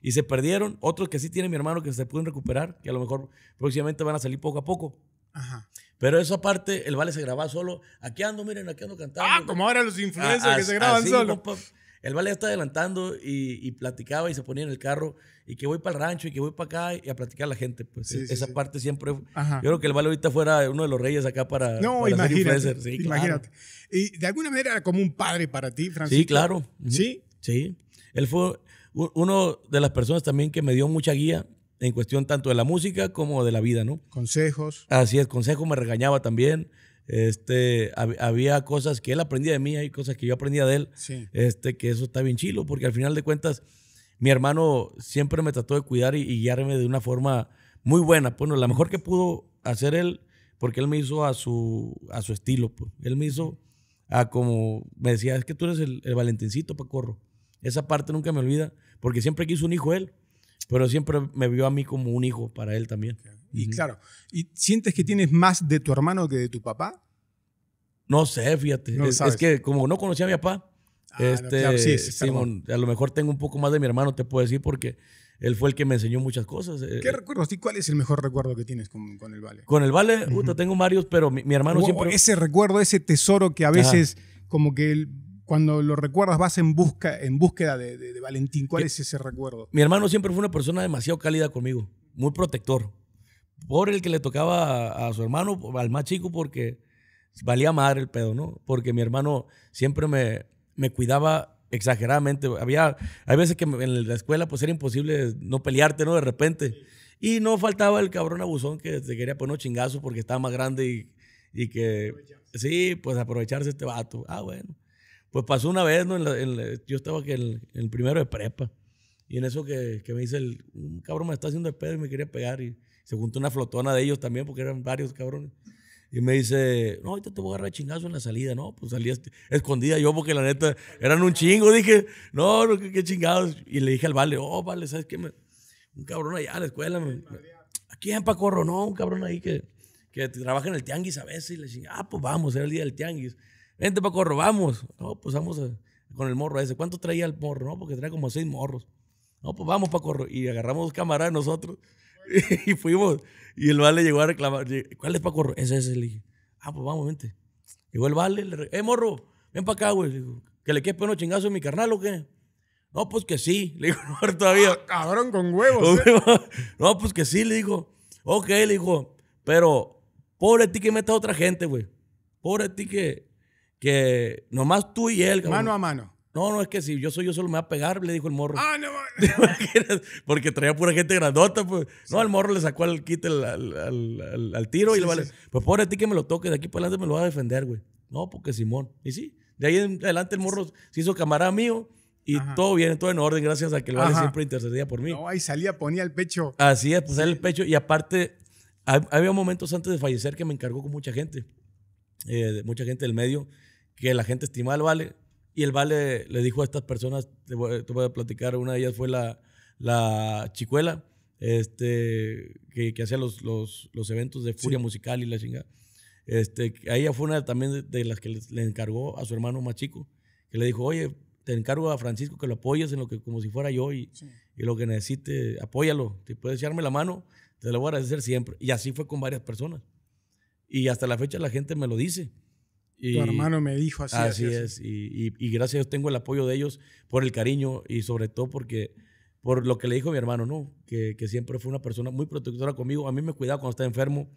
Y se perdieron. Otros que sí tiene mi hermano que se pueden recuperar, que a lo mejor próximamente van a salir poco a poco. Ajá. Pero eso aparte, el Vale se grababa solo. Aquí ando, miren, aquí ando cantando. Ah, como ahora los influencers Ah, que se graban así, solo. compa. El Vale ya está adelantando y, y platicaba y se ponía en el carro y que voy para el rancho y que voy para acá y a platicar a la gente. Pues Sí, sí, esa sí. parte siempre. Ajá. Yo creo que el Vale ahorita fuera uno de los reyes acá para, No, para ser imagínate. claro. imagínate. Y de alguna manera era como un padre para ti, Francisco. Sí, claro. Sí. Sí. Él fue uno de las personas también que me dio mucha guía en cuestión tanto de la música como de la vida, ¿no? Consejos. Así es, consejo me regañaba también. Este, hab- había cosas que él aprendía de mí, hay cosas que yo aprendía de él. Sí. Este, que eso está bien chilo, porque al final de cuentas, mi hermano siempre me trató de cuidar y, y guiarme de una forma muy buena. Bueno, la mejor que pudo hacer él, porque él me hizo a su, a su estilo. Pues. Él me hizo a como, me decía, es que tú eres el, el Valentincito, Pacorro. Esa parte nunca me olvida, porque siempre quiso un hijo él, pero siempre me vio a mí como un hijo para él también. Y claro, ¿y sientes que tienes más de tu hermano que de tu papá? No sé, fíjate. No es, que como no conocía a mi papá, Ah, no, este, claro, sí, sí, Simón, a lo mejor tengo un poco más de mi hermano, te puedo decir, porque él fue el que me enseñó muchas cosas. eh, ¿Qué recuerdos? ¿Y cuál es el mejor recuerdo que tienes con, con el Vale? Con el Vale, puta, tengo varios, pero mi, mi hermano O- siempre... ese recuerdo, ese tesoro que a veces como que cuando lo recuerdas vas en busca en búsqueda de, de- de Valentín. ¿Cuál es ese recuerdo? Mi hermano siempre fue una persona demasiado cálida conmigo, muy protector. Por el que le tocaba a, a su hermano, al más chico, porque valía madre el pedo, ¿no? Porque mi hermano siempre me, me cuidaba exageradamente. Había, hay veces que en la escuela pues era imposible no pelearte, ¿no? De repente. Y no faltaba el cabrón abusón que te quería poner un chingazo porque estaba más grande y, y que... Sí, pues aprovecharse este vato. Ah, bueno. Pues pasó una vez, ¿no? Yo estaba que el- el primero de prepa. Y en eso que, me dice, el, un cabrón me está haciendo de pedo y me quería pegar. Y se juntó una flotona de ellos también, porque eran varios cabrones. Y me dice, no, ahorita te voy a agarrar chingazo en la salida. No, pues salía escondida yo, porque la neta eran un chingo. Dije, no, no, qué, qué chingados. Y le dije al vale, oh, vale, ¿sabes qué? Me- un cabrón allá a la escuela. ¿A quién, Pacorro? No, un cabrón ahí que, que trabaja en el tianguis a veces. Y le dije, ah, pues vamos, era el día del tianguis. Vente, Paco, vamos. No, pues vamos con el morro ese. ¿Cuánto traía el morro? No, porque traía como seis morros. No, pues vamos, Paco. Y agarramos dos camaradas nosotros y fuimos. Y el vale llegó a reclamar. ¿Cuál es Paco? Ese es el. Ah, pues vamos, vente. Llegó el vale, le eh, morro, ven para acá, güey. ¿Que le quede unos chingazos a mi carnal o qué? No, pues que sí. Le dijo, no, todavía. Ah, cabrón, con huevos. ¿eh? no, pues que sí, le dijo. Ok, le dijo. Pero, pobre ti que meta a otra gente, güey. Pobre ti que, que nomás tú y él. Mano a mano. No, no, es que si yo soy yo solo me va a pegar, le dijo el morro. Ah, no, Porque traía pura gente grandota, pues. No, el morro le sacó el kit al, al, tiro y le vale. Pues pobre ti que me lo toque, de aquí para adelante me lo va a defender, güey. No, porque Simón. Y sí, de ahí en adelante el morro se hizo camarada mío. Y todo bien, todo en orden, gracias a que el Vale siempre intercedía por mí. No, ahí salía, ponía el pecho. Así es, pues el pecho. Y aparte, había momentos antes de fallecer que me encargó con mucha gente, eh, mucha gente del medio, que la gente estimaba al Vale. Y el Vale le dijo a estas personas, te voy, a platicar, una de ellas fue la, la chicuela, este, que, que hacía los, los, los, eventos de furia musical y la chingada. Este, a ella fue una también de, las que le, encargó a su hermano más chico, que le dijo, oye, te encargo a Francisco que lo apoyes en lo que como si fuera yo y, y lo que necesite, apóyalo. Si puedes echarme la mano, te lo voy a agradecer siempre. Y así fue con varias personas. Y hasta la fecha la gente me lo dice. Y, tu hermano me dijo así. Así, es. Y, y, gracias a Dios tengo el apoyo de ellos por el cariño y sobre todo porque por lo que le dijo mi hermano, ¿no? Que, que siempre fue una persona muy protectora conmigo. A mí me cuidaba cuando estaba enfermo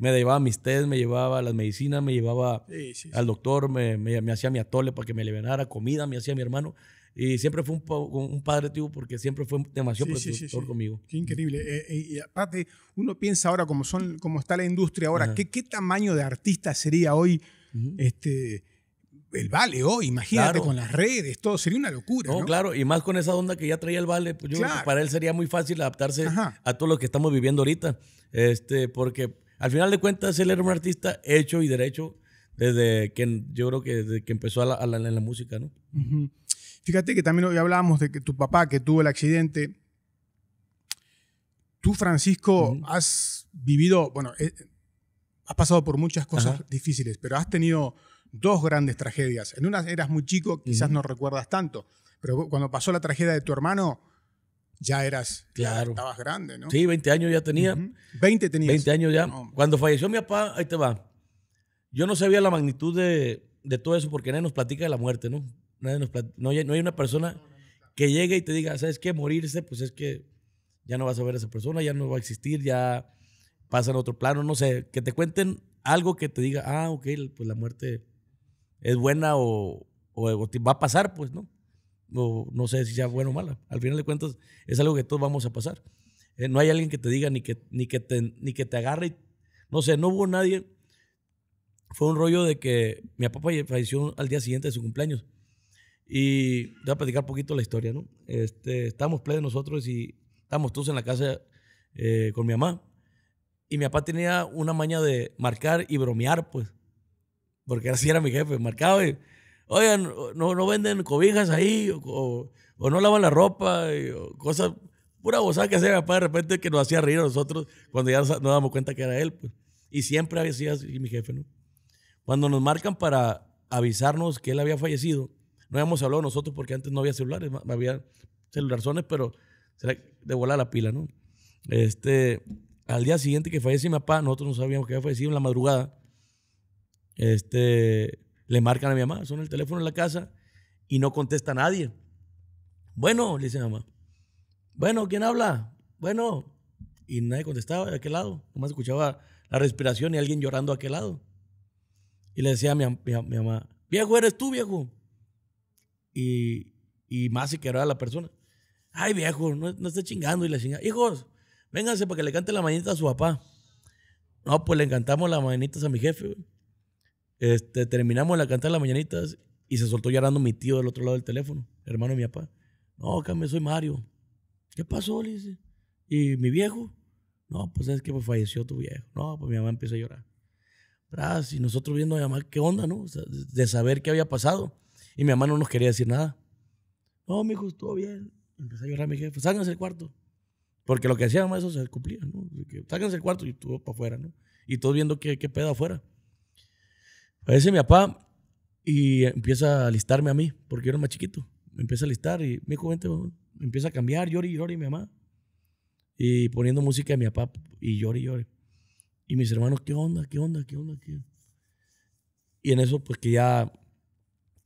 me llevaba mis test, me llevaba las medicinas, me llevaba al doctor, me, me, hacía mi atole para que me aliviara, comida me hacía mi hermano. Y siempre fue un, un padre, tío, porque siempre fue demasiado protector conmigo. Qué increíble. Eh, eh, y aparte, uno piensa ahora, como, son, como está la industria ahora, ¿qué, ¿qué, tamaño de artista sería hoy este, el Vale hoy? Imagínate con las redes, todo. Sería una locura. No, claro. Y más con esa onda que ya traía el Vale, pues yo para él sería muy fácil adaptarse a todo lo que estamos viviendo ahorita. Este, porque al final de cuentas, él era un artista hecho y derecho desde que yo creo que desde que empezó a la, en la música, ¿no? Fíjate que también hoy hablábamos de que tu papá que tuvo el accidente. Tú, Francisco, has vivido, bueno, eh, has pasado por muchas cosas difíciles, pero has tenido dos grandes tragedias. En una eras muy chico, quizás no recuerdas tanto, pero cuando pasó la tragedia de tu hermano, ya eras, claro. estabas grande, ¿no? Sí, 20 años ya tenía. 20 tenías. 20 años ya. Cuando falleció mi papá, ahí te va. Yo no sabía la magnitud de, de todo eso porque nadie nos platica de la muerte, ¿no? Nadie nos no, hay, no hay una persona que llegue y te diga, ¿sabes qué? Morirse, pues es que ya no vas a ver a esa persona, ya no va a existir, ya pasa en otro plano, no sé, que te cuenten algo que te diga, ah, ok, pues la muerte es buena o, o va a pasar, pues, ¿no? o no sé si sea bueno o mala. Al final de cuentas, es algo que todos vamos a pasar. Eh, no hay alguien que te diga ni que, ni que, te, ni que te agarre. no sé, no hubo nadie. Fue un rollo de que mi papá falleció al día siguiente de su cumpleaños. Y voy a platicar un poquito la historia, ¿no? Este, estábamos play nosotros y estábamos todos en la casa eh, con mi mamá. Y mi papá tenía una maña de marcar y bromear, pues. Porque así era mi jefe, marcaba y oigan, no, no venden cobijas ahí, o, no lavan la ropa, o cosas, pura gozada que hacía papá de repente que nos hacía reír a nosotros cuando ya nos damos cuenta que era él. Pues. Y siempre había sido así mi jefe, ¿no? Cuando nos marcan para avisarnos que él había fallecido, no habíamos hablado nosotros porque antes no había celulares, había celulares, pero se de volar la pila, ¿no? Este, al día siguiente que fallece mi papá, nosotros no sabíamos que había fallecido en la madrugada. Este, le marcan a mi mamá, son el teléfono en la casa y no contesta a nadie. Bueno, le dice mi mamá. Bueno, ¿quién habla? Bueno. Y nadie contestaba de aquel lado. Nomás escuchaba la respiración y alguien llorando a aquel lado. Y le decía a mi, mamá, viejo, eres tú, viejo. Y, y más se quedaba la persona. Ay, viejo, no, no esté chingando. Y le decía, hijos, vénganse para que le cante la mañanita a su papá. No, pues le encantamos las mañanitas a mi jefe. Este, terminamos la cantar las mañanitas y se soltó llorando mi tío del otro lado del teléfono, hermano de mi papá. No, me soy Mario. ¿Qué pasó? Le dice. ¿Y mi viejo? No, pues es que pues, falleció tu viejo. No, pues mi mamá empieza a llorar. Bras, y nosotros viendo a mi mamá, ¿qué onda, no? de saber qué había pasado. Y mi mamá no nos quería decir nada. No, mi hijo, estuvo bien. Empezó a llorar mi jefe. Sálganse del cuarto. Porque lo que mamá, eso se cumplía, ¿no? Que, sáquense el cuarto y tú para afuera, ¿no? Y todos viendo qué, qué pedo afuera. Aparece mi papá y empieza a alistarme a mí, porque yo era más chiquito. Me empieza a alistar y mi joven me empieza a cambiar, llori llori mi mamá. Y poniendo música de mi papá y llori llori. Y mis hermanos, ¿qué onda? ¿Qué onda? ¿Qué onda? ¿Qué? Y en eso, pues que ya,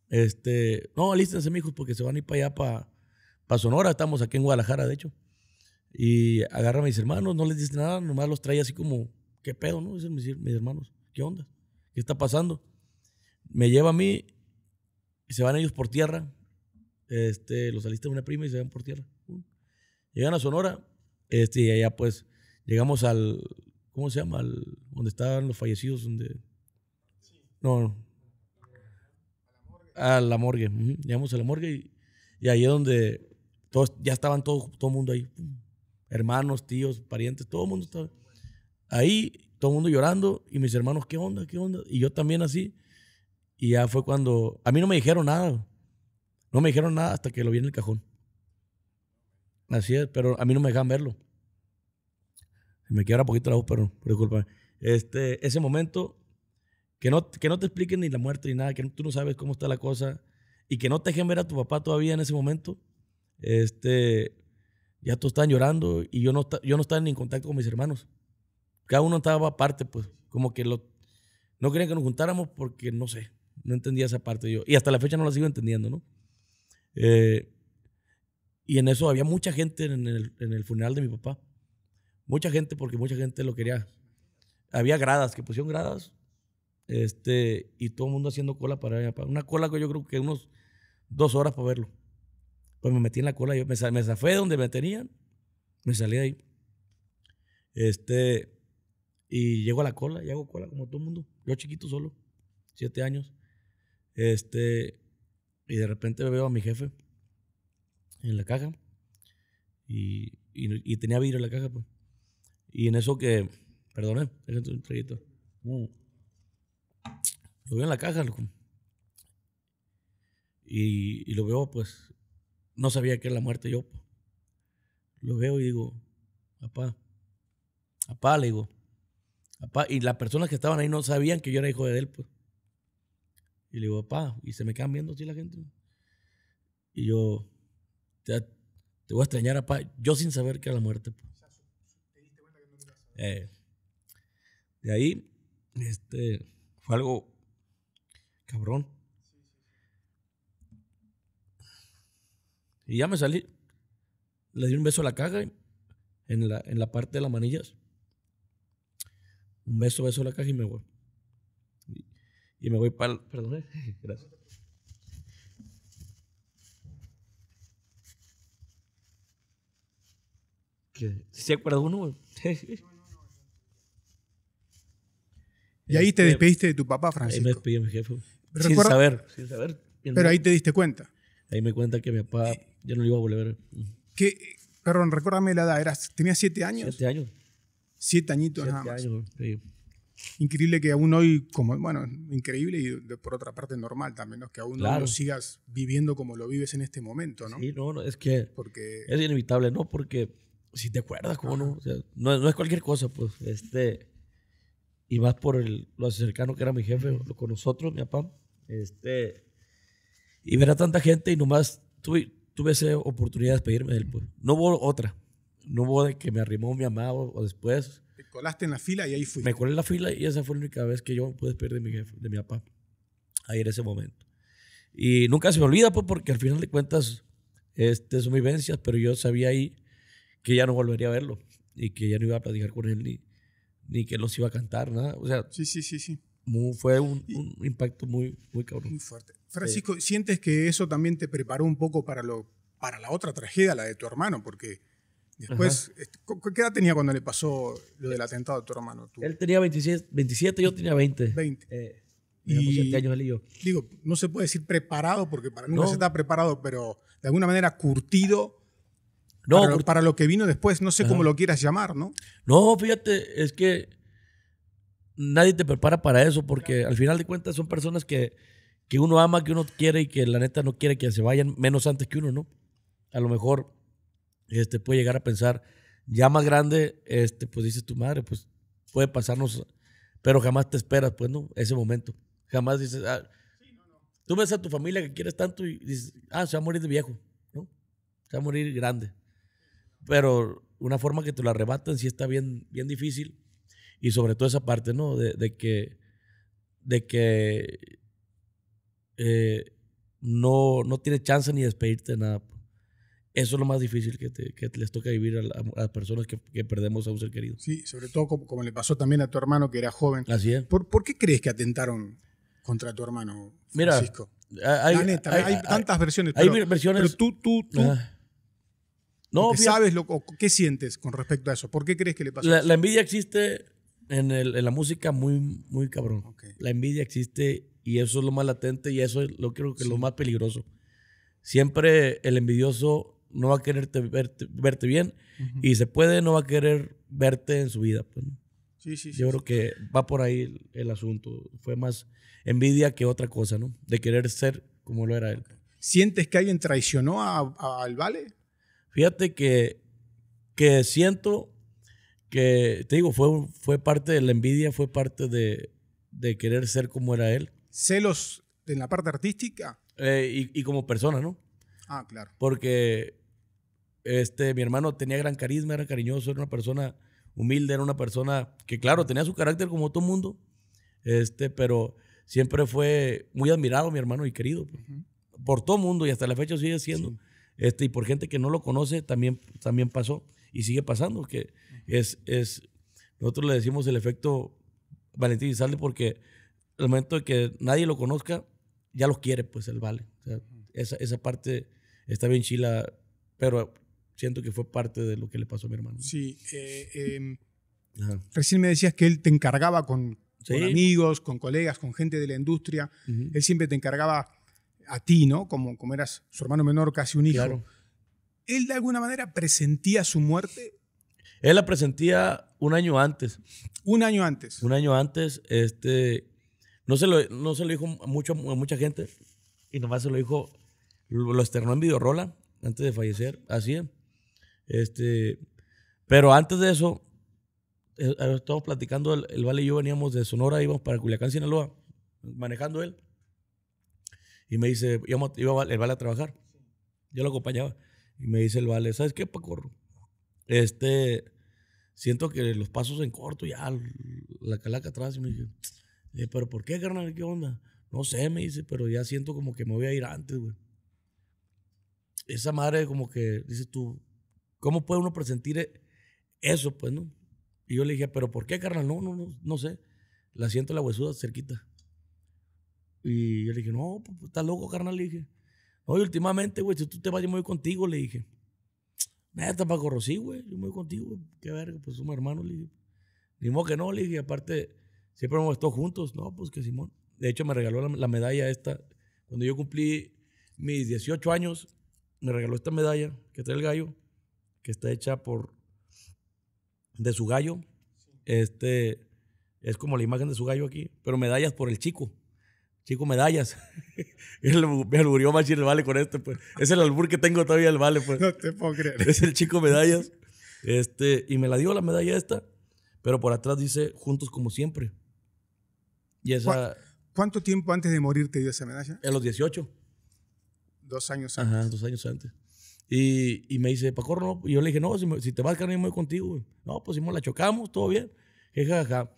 este, no, alístense, mijos, porque se van a ir para allá, para, para Sonora. Estamos aquí en Guadalajara, de hecho. Y agarra a mis hermanos, no les dice nada, nomás los trae así como, ¿qué pedo, no? Dicen mis, mis hermanos, ¿qué onda? ¿Qué está pasando? Me lleva a mí se van ellos por tierra. Este, los alista una prima y se van por tierra. Llegan a Sonora, este, y allá pues llegamos al, ¿cómo se llama? Al, donde estaban los fallecidos, donde... No, a la morgue. ujú. Llegamos a la morgue y, y ahí es donde todos, ya estaban todo, el mundo ahí. Hermanos, tíos, parientes, todo el mundo estaba ahí, todo el mundo llorando y mis hermanos, ¿qué onda? ¿Qué onda? Y yo también así. Y ya fue cuando, a mí no me dijeron nada. No me dijeron nada hasta que lo vi en el cajón. Así es, pero a mí no me dejan verlo. Me quiebra poquito la voz, pero, pero disculpa. Este, ese momento, que no, que no te expliquen ni la muerte ni nada, que tú no sabes cómo está la cosa, y que no te dejen ver a tu papá todavía en ese momento, este, ya todos estaban llorando y yo no, yo no estaba ni en contacto con mis hermanos. Cada uno estaba aparte, pues, como que no querían que nos juntáramos porque, no sé, no entendía esa parte yo. Y hasta la fecha no la sigo entendiendo, ¿no? Eh, y en eso había mucha gente en el, funeral de mi papá. Mucha gente, porque mucha gente lo quería. Había gradas, que pusieron gradas. Este, y todo el mundo haciendo cola para mi. Una cola que yo creo que unos dos horas para verlo. Pues me metí en la cola, yo me, me zafé de donde me tenían, me salí de ahí. Este, y llego a la cola, y hago cola como todo el mundo. Yo chiquito solo, siete años. Este, y de repente veo a mi jefe en la caja. Y, y, tenía vidrio en la caja, pues. Y en eso que, perdone, déjame un traguito. Lo veo en la caja, loco. Y, y lo veo, pues, no sabía que era la muerte yo. Lo veo y digo, papá, papá, le digo, papá. Y las personas que estaban ahí no sabían que yo era hijo de él, pues. Y le digo, papá, y se me quedan viendo así la gente. Y yo, te, te voy a extrañar, papá, yo sin saber que era la muerte. pues. Eh, de ahí, este, fue algo cabrón. Y ya me salí. Le di un beso a la caja en la, en la parte de las manillas. Un beso, beso a la caja y me voy. Y, y me voy para el. Perdón, eh, gracias. ¿Qué? ¿Sí ¿Se acuerda uno? güey? Y ahí te Este, despediste de tu papá, Ahí me Francisco. despedí de mi jefe. Pero sin saber, sin saber. Pero ahí te diste cuenta. Ahí me cuenta que mi papá ya no lo iba a volver. Que, perdón, recuérdame la edad. Eras, ¿Tenías siete años? Siete años. Siete añitos Siete nada más. años. sí. Increíble que aún hoy, como, bueno, increíble y de- por otra parte normal también, ¿no? Que aún no lo sigas viviendo como lo vives en este momento, ¿no? Sí, no, no, es que Porque es inevitable, ¿no? Porque si te acuerdas, ¿cómo no? O sea, no, es- no es cualquier cosa, pues. Este, y más por el, lo cercano que era mi jefe lo- con nosotros, mi papá. Este, y ver a tanta gente y nomás tuve, tuve esa oportunidad de despedirme de él, pues. No hubo otra. No hubo de que me arrimó mi mamá o, después. te colaste en la fila y ahí fuiste. Me colé en la fila y esa fue la única vez que yo pude despedir de mi jefe, de mi papá. Ahí en ese momento. Y nunca se me olvida, pues, porque al final de cuentas, este, son vivencias, pero yo sabía ahí que ya no volvería a verlo y que ya no iba a platicar con él ni, ni que los iba a cantar, nada. O sea, Sí, sí, sí, sí. Mu- fue un, un impacto muy, muy cabrón. Muy fuerte. Francisco, ¿sientes que eso también te preparó un poco para, lo, para la otra tragedia, la de tu hermano? Porque después, este, ¿cu- ¿qué edad tenía cuando le pasó lo del atentado a tu hermano? Tú, Él tenía 27, 27 yo tenía 20. 20. Eh, Y- teníamos siete años él y yo. Digo, no se puede decir preparado porque para nunca No. se está preparado, pero de alguna manera curtido No, para, lo, para lo que vino después. No sé Ajá. cómo lo quieras llamar, ¿no? No, fíjate, es que nadie te prepara para eso porque al final de cuentas son personas que, que uno ama, que uno quiere y que la neta no quiere que se vayan menos antes que uno, ¿no? A lo mejor este, puede llegar a pensar, Ya más grande, este, pues dices tu madre, pues puede pasarnos, pero jamás te esperas, pues, ¿no? Ese momento. Jamás dices, ah, tú ves a tu familia que quieres tanto y dices, ah, se va a morir de viejo, ¿no? Se va a morir grande. Pero una forma que te lo arrebatan sí está bien, bien difícil. Y sobre todo esa parte, ¿no? De, de que, de que eh, no, no tienes chance ni de despedirte de nada. Eso es lo más difícil que, te, que les toca vivir a, las personas que, que, perdemos a un ser querido. Sí, sobre todo como, como, le pasó también a tu hermano que era joven. Así es. ¿Por, ¿por qué crees que atentaron contra tu hermano Francisco? Mira, hay, neta, hay, hay, tantas versiones. Pero, hay versiones. Pero tú, tú, tú no, ¿sabes lo, qué sientes con respecto a eso? ¿Por qué crees que le pasó? La, la envidia existe en, el, en, la música muy, muy cabrón. La envidia existe y eso es lo más latente y eso es lo creo que es lo más peligroso. Siempre el envidioso no va a querer verte, verte bien y se puede, no va a querer verte en su vida. Pues, sí, sí, Yo creo que va por ahí el, asunto. Fue más envidia que otra cosa, ¿no? De querer ser como lo era él. ¿Sientes que alguien traicionó al Vale? Fíjate que, que siento que, te digo, fue, fue parte de la envidia, fue parte de, de querer ser como era él. ¿Celos en la parte artística? Eh, y, y, como persona, ¿no? Ah, claro. Porque este, mi hermano tenía gran carisma, era cariñoso, era una persona humilde, era una persona que, claro, tenía su carácter como todo mundo, este, pero siempre fue muy admirado mi hermano y querido pues, por todo mundo y hasta la fecha sigue siendo. Este, y por gente que no lo conoce también, también pasó y sigue pasando, que es, es, nosotros le decimos el efecto Valentín y sale porque el momento de que nadie lo conozca, ya lo quiere, pues el vale. esa, esa parte está bien chila, pero siento que fue parte de lo que le pasó a mi hermano. Sí. Eh, em, recién me decías que él te encargaba con, amigos, con colegas, con gente de la industria. Él siempre te encargaba a ti, ¿no? Como, como eras su hermano menor, casi un hijo. ¿Él de alguna manera presentía su muerte? Él la presentía un año antes. Un año antes. Un año antes. Este, no, se lo, no se lo dijo mucho, a mucha gente y nomás se lo dijo, lo, externó en Videorola antes de fallecer. Así es. Este, pero antes de eso, eh, estábamos platicando, el, el, Vale y yo veníamos de Sonora, íbamos para Culiacán, Sinaloa, manejando él. Y me dice, iba, el Vale a trabajar. Yo lo acompañaba. Y me dice el Vale, ¿sabes qué, Paco? Este, siento que los pasos en corto, ya la calaca atrás. Y me dije, ¿pero por qué, carnal? ¿Qué onda? No sé, me dice, pero ya siento como que me voy a ir antes, güey. Esa madre como que, dices tú, ¿cómo puede uno presentir eso, pues, no? Y yo le dije, ¿pero por qué, carnal? No, no, no, no sé. La siento la huesuda cerquita. Y yo le dije, no, pues, estás loco, carnal, le dije. Oye, últimamente, güey, si tú te vas, yo me contigo, le dije. Neta, Paco sí, güey, yo me voy contigo, qué verga, pues somos hermanos, le dije. Ni modo que no, le dije, aparte, siempre hemos estado juntos. No, pues que Simón. De hecho, me regaló la, medalla esta. Cuando yo cumplí mis 18 años, me regaló esta medalla que trae el gallo, que está hecha por. de su gallo. Este. Es como la imagen de su gallo aquí, pero medallas por el chico. Chico Medallas. me alburió más el vale con este, pues. Es el albur que tengo todavía el vale, pues. No te puedo creer. Es el Chico Medallas. Este, y me la dio la medalla esta, pero por atrás dice juntos como siempre. Y esa. ¿Cuánto tiempo antes de morir te dio esa medalla? A los 18. Dos años antes. Ajá, dos años antes. Y, y me dice, Paco, no. Y yo le dije, no, si, si te vas, carnal, me voy contigo. No, pues si la chocamos, todo bien. Jajaja.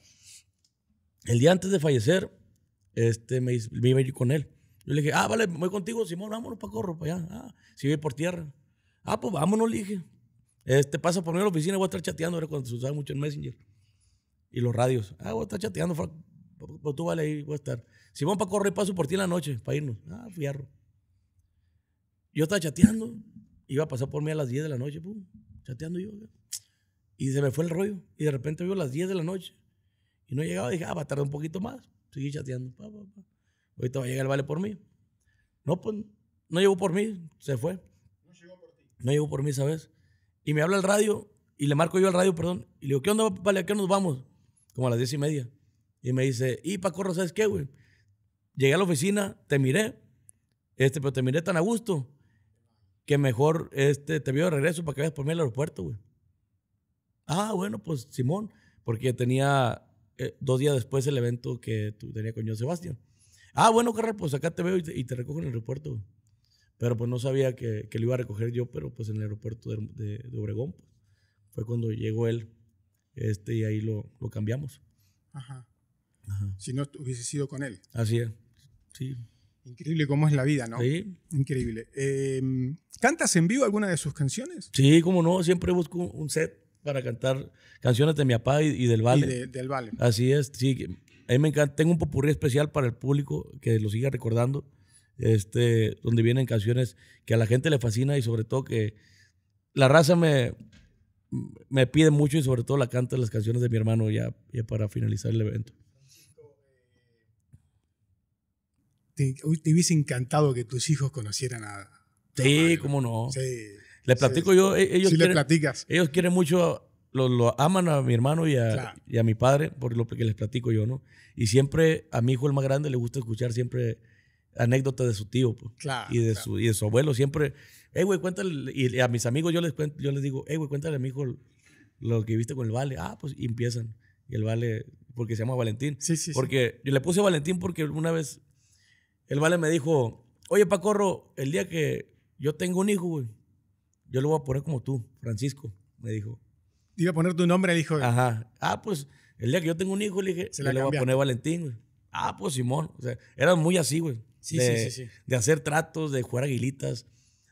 El día antes de fallecer, este, me, me iba a con él. Yo le dije, ah, vale, voy contigo, Simón, vámonos para Corro, para allá. Ah, si voy por tierra. Ah, pues vámonos, le dije. Este, pasa por mí a la oficina, voy a estar chateando, era cuando se usaba mucho el Messenger. Y los radios. Ah, voy a estar chateando, pues tú vale ahí, voy a estar. Simón, para correr, paso por ti en la noche, para irnos. Ah, fierro. Yo estaba chateando, iba a pasar por mí a las 10 de la noche, pum, chateando yo. Y se me fue el rollo. Y de repente veo las 10 de la noche. Y no llegaba, dije, ah, va a tardar un poquito más. Seguí chateando. Pa, pa, pa. Ahorita va a llegar el vale por mí. No, pues no llegó por mí, se fue. No llegó por ti. No llegó por mí, ¿sabes? Y me habla el radio, y le marco yo al radio, perdón, y le digo, ¿qué onda, vale? ¿A qué nos vamos? Como a las diez y media. Y me dice, y Paco, ¿sabes qué, güey? Llegué a la oficina, te miré, este, pero te miré tan a gusto que mejor este, te veo de regreso para que vayas por mí al aeropuerto, güey. Ah, bueno, pues Simón, porque tenía eh, dos días después el evento que tú tenía con yo Sebastián. Ah, bueno, carnal, pues acá te veo y te, y te recojo en el aeropuerto. güey. Pero pues no sabía que, que lo iba a recoger yo, pero pues en el aeropuerto de, de- de Obregón. pues. Fue cuando llegó él este, y ahí lo, lo cambiamos. Ajá. Ajá. Si no hubiese sido con él. Así es. Sí. Increíble cómo es la vida, ¿no? Sí. Increíble. Eh, ¿Cantas en vivo alguna de sus canciones? Sí, como no, siempre busco un set para cantar canciones de mi papá y, y del Vale. Y de- del Vale. Así es, sí. A mí me encanta. Tengo un popurrí especial para el público que lo siga recordando. Este, donde vienen canciones que a la gente le fascina y sobre todo que la raza me, me pide mucho y sobre todo la canta las canciones de mi hermano ya, ya para finalizar el evento. Te, te hubiese encantado que tus hijos conocieran a. Sí, cómo no. Sí. Le platico yo, e- ellos Si le quieren, platicas. ellos quieren mucho, lo, lo aman a mi hermano y a, Claro. y a mi padre, por lo que les platico yo, ¿no? Y siempre a mi hijo el más grande le gusta escuchar siempre anécdotas de su tío, pues. Claro. y de, claro. su, y de su abuelo. Siempre, hey, güey, cuéntale. Y a mis amigos yo les, cuento, yo les digo, hey, güey, cuéntale a mi hijo lo que viste con el Vale. Ah, pues y empiezan. Y el Vale, porque se llama Valentín. Sí, sí, sí. Porque yo le puse Valentín porque una vez el Vale me dijo, oye, Pacorro, el día que yo tengo un hijo, güey, yo lo voy a poner como tú, Francisco, me dijo. Iba a poner tu nombre de- Ajá. Ah, pues el día que yo tengo un hijo, le dije, Se la le voy a poner Valentín, güey. Ah, pues Simón. O sea, eran muy así, güey. Sí, de, sí, sí, sí. de hacer tratos, de jugar aguilitas,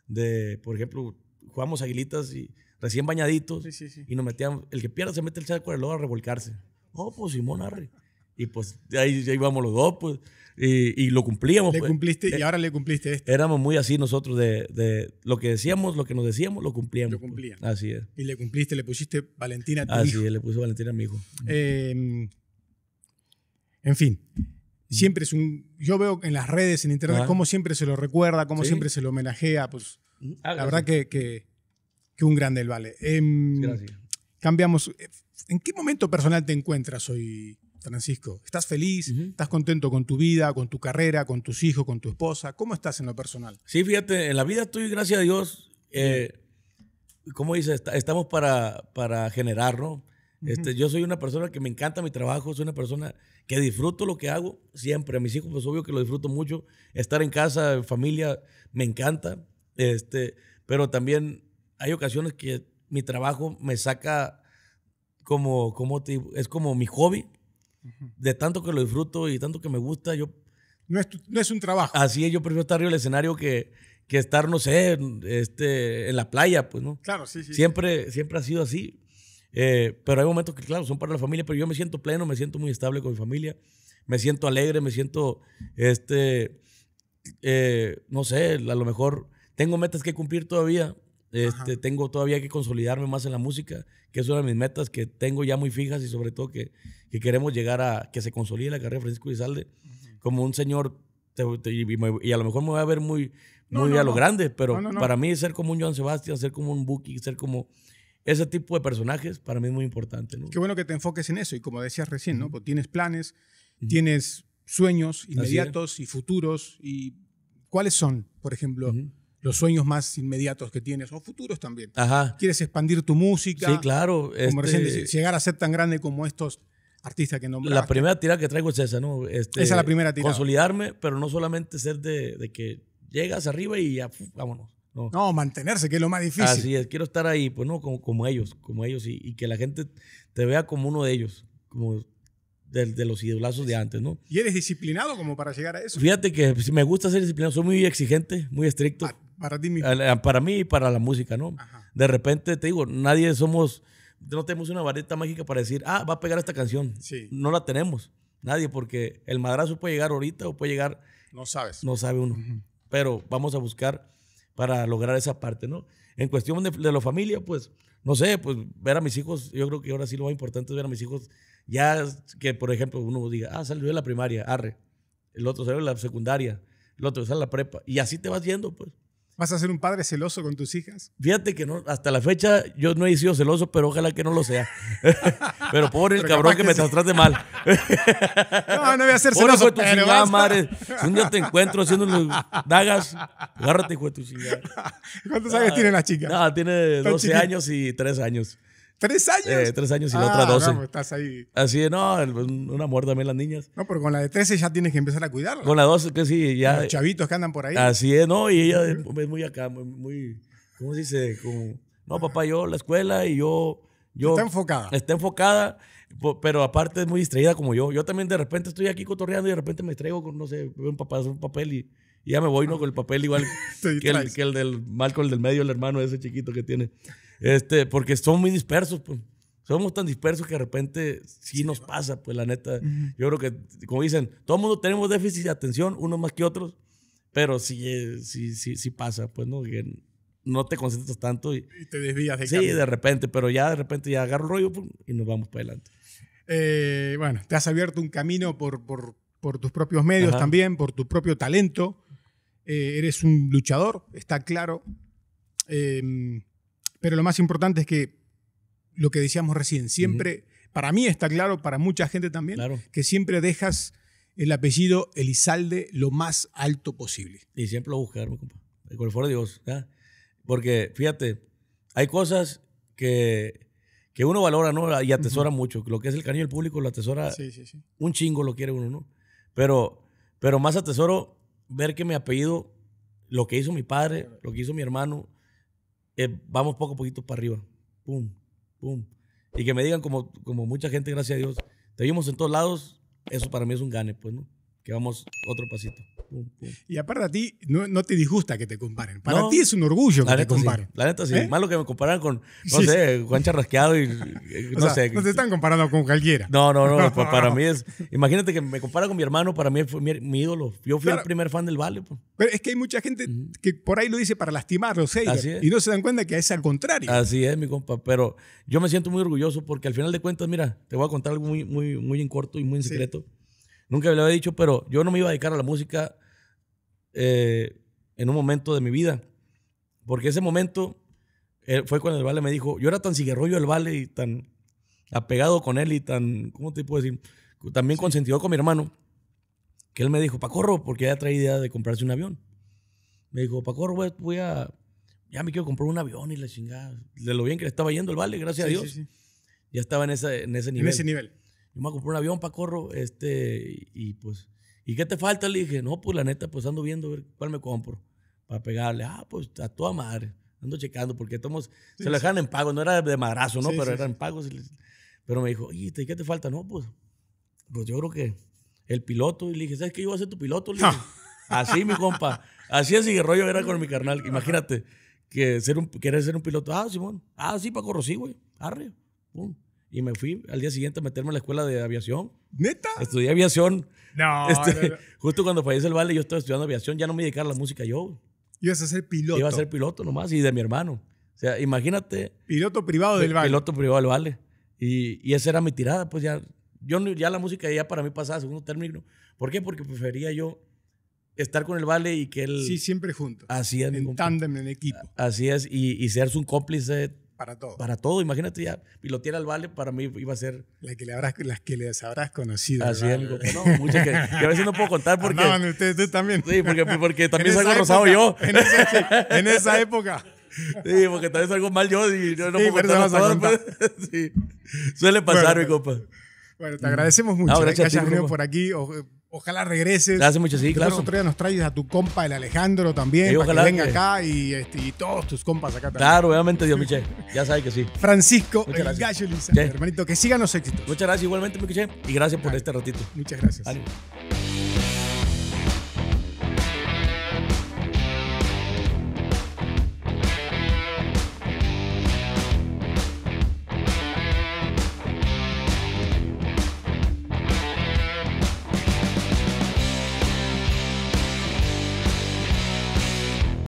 de, por ejemplo, jugamos aguilitas y recién bañaditos Sí, sí, sí. y nos metíamos, el que pierda se mete el charco de lodo a revolcarse. Oh, pues Simón, arre. Y pues ahí ya íbamos los dos, pues, y, y lo cumplíamos. Le pues. cumpliste y Eh, ahora le cumpliste esto. Éramos muy así nosotros, de, de lo que decíamos, lo que nos decíamos, lo cumplíamos. Lo pues. cumplían. Así es. Y le cumpliste, le pusiste Valentina a tu Así hijo. es, le puse Valentín a mi hijo. Eh, en fin, siempre es un. Yo veo en las redes, en internet, Ajá. cómo siempre se lo recuerda, cómo Sí. siempre se lo homenajea. Pues Ah, la verdad que, que, que un grande el vale. Em, Gracias. cambiamos. ¿En qué momento personal te encuentras hoy, Francisco? ¿Estás feliz? ¿Estás contento con tu vida, con tu carrera, con tus hijos, con tu esposa? ¿Cómo estás en lo personal? Sí, fíjate, en la vida estoy, gracias a Dios, eh, como dice, Está- estamos para, para generar, ¿no? Este, yo soy una persona que me encanta mi trabajo, soy una persona que disfruto lo que hago siempre. A mis hijos, pues obvio que lo disfruto mucho. Estar en casa, en familia, me encanta. Este, pero también hay ocasiones que mi trabajo me saca como, como te es como mi hobby. De tanto que lo disfruto y tanto que me gusta, yo No es, tu- no es un trabajo. Así es, yo prefiero estar arriba del escenario que, que estar, no sé, en, este, en la playa, pues, ¿no? Claro, sí, sí. Siempre, siempre ha sido así. Eh, pero hay momentos que, claro, son para la familia, pero yo me siento pleno, me siento muy estable con mi familia, me siento alegre, me siento, este, eh, no sé, a lo mejor tengo metas que cumplir todavía, este, tengo todavía que consolidarme más en la música, que es una de mis metas que tengo ya muy fijas y sobre todo que, que queremos llegar a que se consolide la carrera de Francisco Izalde como un señor, te- te- y, me- y a lo mejor me voy a ver muy, No, muy no, a lo no. grande, pero No, no, no. para mí ser como un Joan Sebastián, ser como un Buki, ser como ese tipo de personajes, para mí es muy importante. ¿no? Qué bueno que te enfoques en eso. Y como decías recién, ¿no? Pues tienes planes, Ujú. tienes sueños inmediatos y futuros. ¿Y cuáles son, por ejemplo, Ujú. Los sueños más inmediatos que tienes o futuros también? Ajá. ¿Quieres expandir tu música? Sí, claro. Como este, recién llegar a ser tan grande como estos artistas que nombraste. la primera tirada que traigo es esa, ¿no? Este, Esa es la primera tirada. Consolidarme, pero no solamente ser de, de que llegas arriba y ya, vámonos. No. No, mantenerse, que es lo más difícil. Así es, quiero estar ahí, pues no, como, como ellos, como ellos, y, y que la gente te vea como uno de ellos, como de, de los idolazos de antes, ¿no? ¿Y eres disciplinado como para llegar a eso? Fíjate que pues, me gusta ser disciplinado, soy muy exigente, muy estricto, Pa- para ti mismo. para mí y para la música, ¿no? Ajá. De repente, te digo, nadie somos, no tenemos una vareta mágica para decir, ah, va a pegar esta canción. Sí. No la tenemos, nadie, porque el madrazo puede llegar ahorita o puede llegar, No sabes. no sabe uno. Ujú. pero vamos a buscar para lograr esa parte, ¿no? En cuestión de, de la familia, pues, no sé, pues ver a mis hijos, yo creo que ahora sí lo más importante es ver a mis hijos, ya que, por ejemplo, uno diga, ah, salió de la primaria, arre, el otro salió de la secundaria, el otro sale de la prepa, y así te vas yendo, pues. ¿Vas a ser un padre celoso con tus hijas? Fíjate que no, hasta la fecha yo no he sido celoso, pero ojalá que no lo sea. pero pobre el Pero cabrón que, que me sí. trate mal. No, no voy a ser Pobre celoso, de tu pero chingada vas- madre. Si un día te encuentro haciéndole dagas, agárrate, hijo de tu chingada. ¿Cuántos años tiene la chica? No, tiene Está 12 chiquita. años y 3 años. ¿Tres años? Eh, tres años y la Ah, otra 12. no, pues estás ahí. Así es, no, el- un amor también las niñas. No, pero con la de 13 ya tienes que empezar a cuidarla. Con la 12, que sí, ya. Los chavitos que andan por ahí. Así es, ¿no? Y ella es muy acá, muy, ¿cómo se dice? Como, no, papá, yo la escuela y yo... yo Está enfocada. Está enfocada, pero aparte es muy distraída como yo. Yo también de repente estoy aquí cotorreando y de repente me distraigo con, no sé, veo un papá hacer un papel y, y ya me voy, ¿no? Con el papel igual que el, que el del el del medio, el hermano ese chiquito que tiene. Este, porque son muy dispersos, pues. Somos tan dispersos que de repente sí, nos pasa, pues la neta. Yo creo que, como dicen, todo el mundo tenemos déficit de atención, unos más que otros, pero sí, eh, sí, sí, sí pasa, pues, ¿no? Que no te concentras tanto y, Y te desvías de Sí, camino. de repente, pero ya de repente ya agarro el rollo pum, y nos vamos para adelante. Eh, bueno, te has abierto un camino por, por- por tus propios medios Ajá. también, por tu propio talento. Eh, eres un luchador, está claro. Eh, pero lo más importante es que lo que decíamos recién, siempre, para mí está claro, para mucha gente también, Claro. que siempre dejas el apellido Elizalde lo más alto posible. Y siempre lo voy a buscar, mi compa. Con el favor de Dios. ¿ya? Porque, fíjate, hay cosas que, que uno valora ¿no? y atesora mucho. Lo que es el cariño del público lo atesora Sí, sí, sí. un chingo, lo quiere uno, ¿no? Pero, pero más atesoro ver que mi apellido, lo que hizo mi padre, lo que hizo mi hermano, eh, vamos poco a poquito para arriba. Pum, pum. Y que me digan, como, como mucha gente, gracias a Dios, te vimos en todos lados, eso para mí es un gane, pues, ¿no? Que vamos otro pasito. Pum, pum. Y aparte a ti no, no te disgusta que te comparen. Para No. ti es un orgullo que te sí. comparen. La neta sí. ¿Eh? Malo que me comparan con, no Sí, sé, Juan Charrasqueado y, no sea, sé. no te están comparando con cualquiera. No, no, no. pa- para mí es. Imagínate que me compara con mi hermano, para mí fue mi, mi ídolo. Yo fui Claro. el primer fan del Vale. pues. Pero es que hay mucha gente que por ahí lo dice para lastimar los haters Así es. y no se dan cuenta que es al contrario. Así es, mi compa. Pero yo me siento muy orgulloso porque al final de cuentas, mira, te voy a contar algo muy, muy, muy en corto y muy en secreto. Nunca me lo había dicho, pero yo no me iba a dedicar a la música eh, en un momento de mi vida. Porque ese momento eh, fue cuando el Vale me dijo, yo era tan ciguerrollo del Vale y tan apegado con él y tan, ¿cómo te puedo decir? También consentido con mi hermano, que él me dijo, Pacorro, porque ya traía idea de comprarse un avión. Me dijo, Pacorro, voy, voy a, ya me quiero comprar un avión y la chingada. De lo bien que le estaba yendo el Vale, gracias Sí, a Dios. sí, sí. Ya estaba en ese, en ese En nivel. ese nivel. Yo me comprar un avión para corro, este, y, y pues, ¿y qué te falta? Le dije, no, pues la neta, pues ando viendo a ver cuál me compro para pegarle. Ah, pues a toda madre. Ando checando porque tomos, se lo dejaban en pago, no era de madrazo, ¿no? Sí, Pero sí, eran pagos. Pero me dijo, ¿y qué te falta? No, pues, pues yo creo que el piloto. Y le dije, ¿sabes qué? Yo voy a ser tu piloto. Le dije, Así, mi compa. Así así rollo era con mi carnal. Imagínate que ser un, querer ser un piloto. Ah, Simón. Ah, sí, Paco Rosí, güey. Arre. Pum. Y me fui al día siguiente a meterme en la escuela de aviación. ¿Neta? Estudié aviación. No, Este, no, no. Justo cuando fallece el vale, yo estaba estudiando aviación. Ya no me iba a dedicar a la música yo. Ibas a ser piloto. Iba a ser piloto nomás y de mi hermano. O sea, imagínate. piloto privado del Valle. Piloto privado del vale. Y, y esa era mi tirada. Pues ya, yo ya la música ya para mí pasaba a segundo término. ¿Por qué? Porque prefería yo estar con el vale y que él. Sí, siempre juntos. Así es, en tándem, en equipo. Así es, y, y ser un cómplice Para todo. para todo. Imagínate ya, pilotear al vale para mí iba a ser La que le habrás, las que les habrás conocido. así. es. No, muchas que, que a veces no puedo contar porque. Andaban ustedes también. Sí, porque, porque también salgo esa rosado época, yo. En esa, en esa época. Sí, porque también salgo mal yo y yo no Sí, puedo contar todas, pues. Sí. Suele pasar, Bueno, mi compa. Bueno, te agradecemos mucho No, eh, gracias que hayas venido por aquí. O- ojalá regreses. Gracias mucho, sí, claro. otro día nos traigas a tu compa, el Alejandro, también, Sí, para que ojalá venga que- acá y, este, y todos tus compas acá también. Claro, obviamente, Dios Miche. Ya sabe que sí. Francisco, Muchas el gracias. gallo hermanito, que sigan los éxitos. Muchas gracias igualmente, mi Miche. Y gracias por Dale. este ratito. Muchas gracias. Ánimo.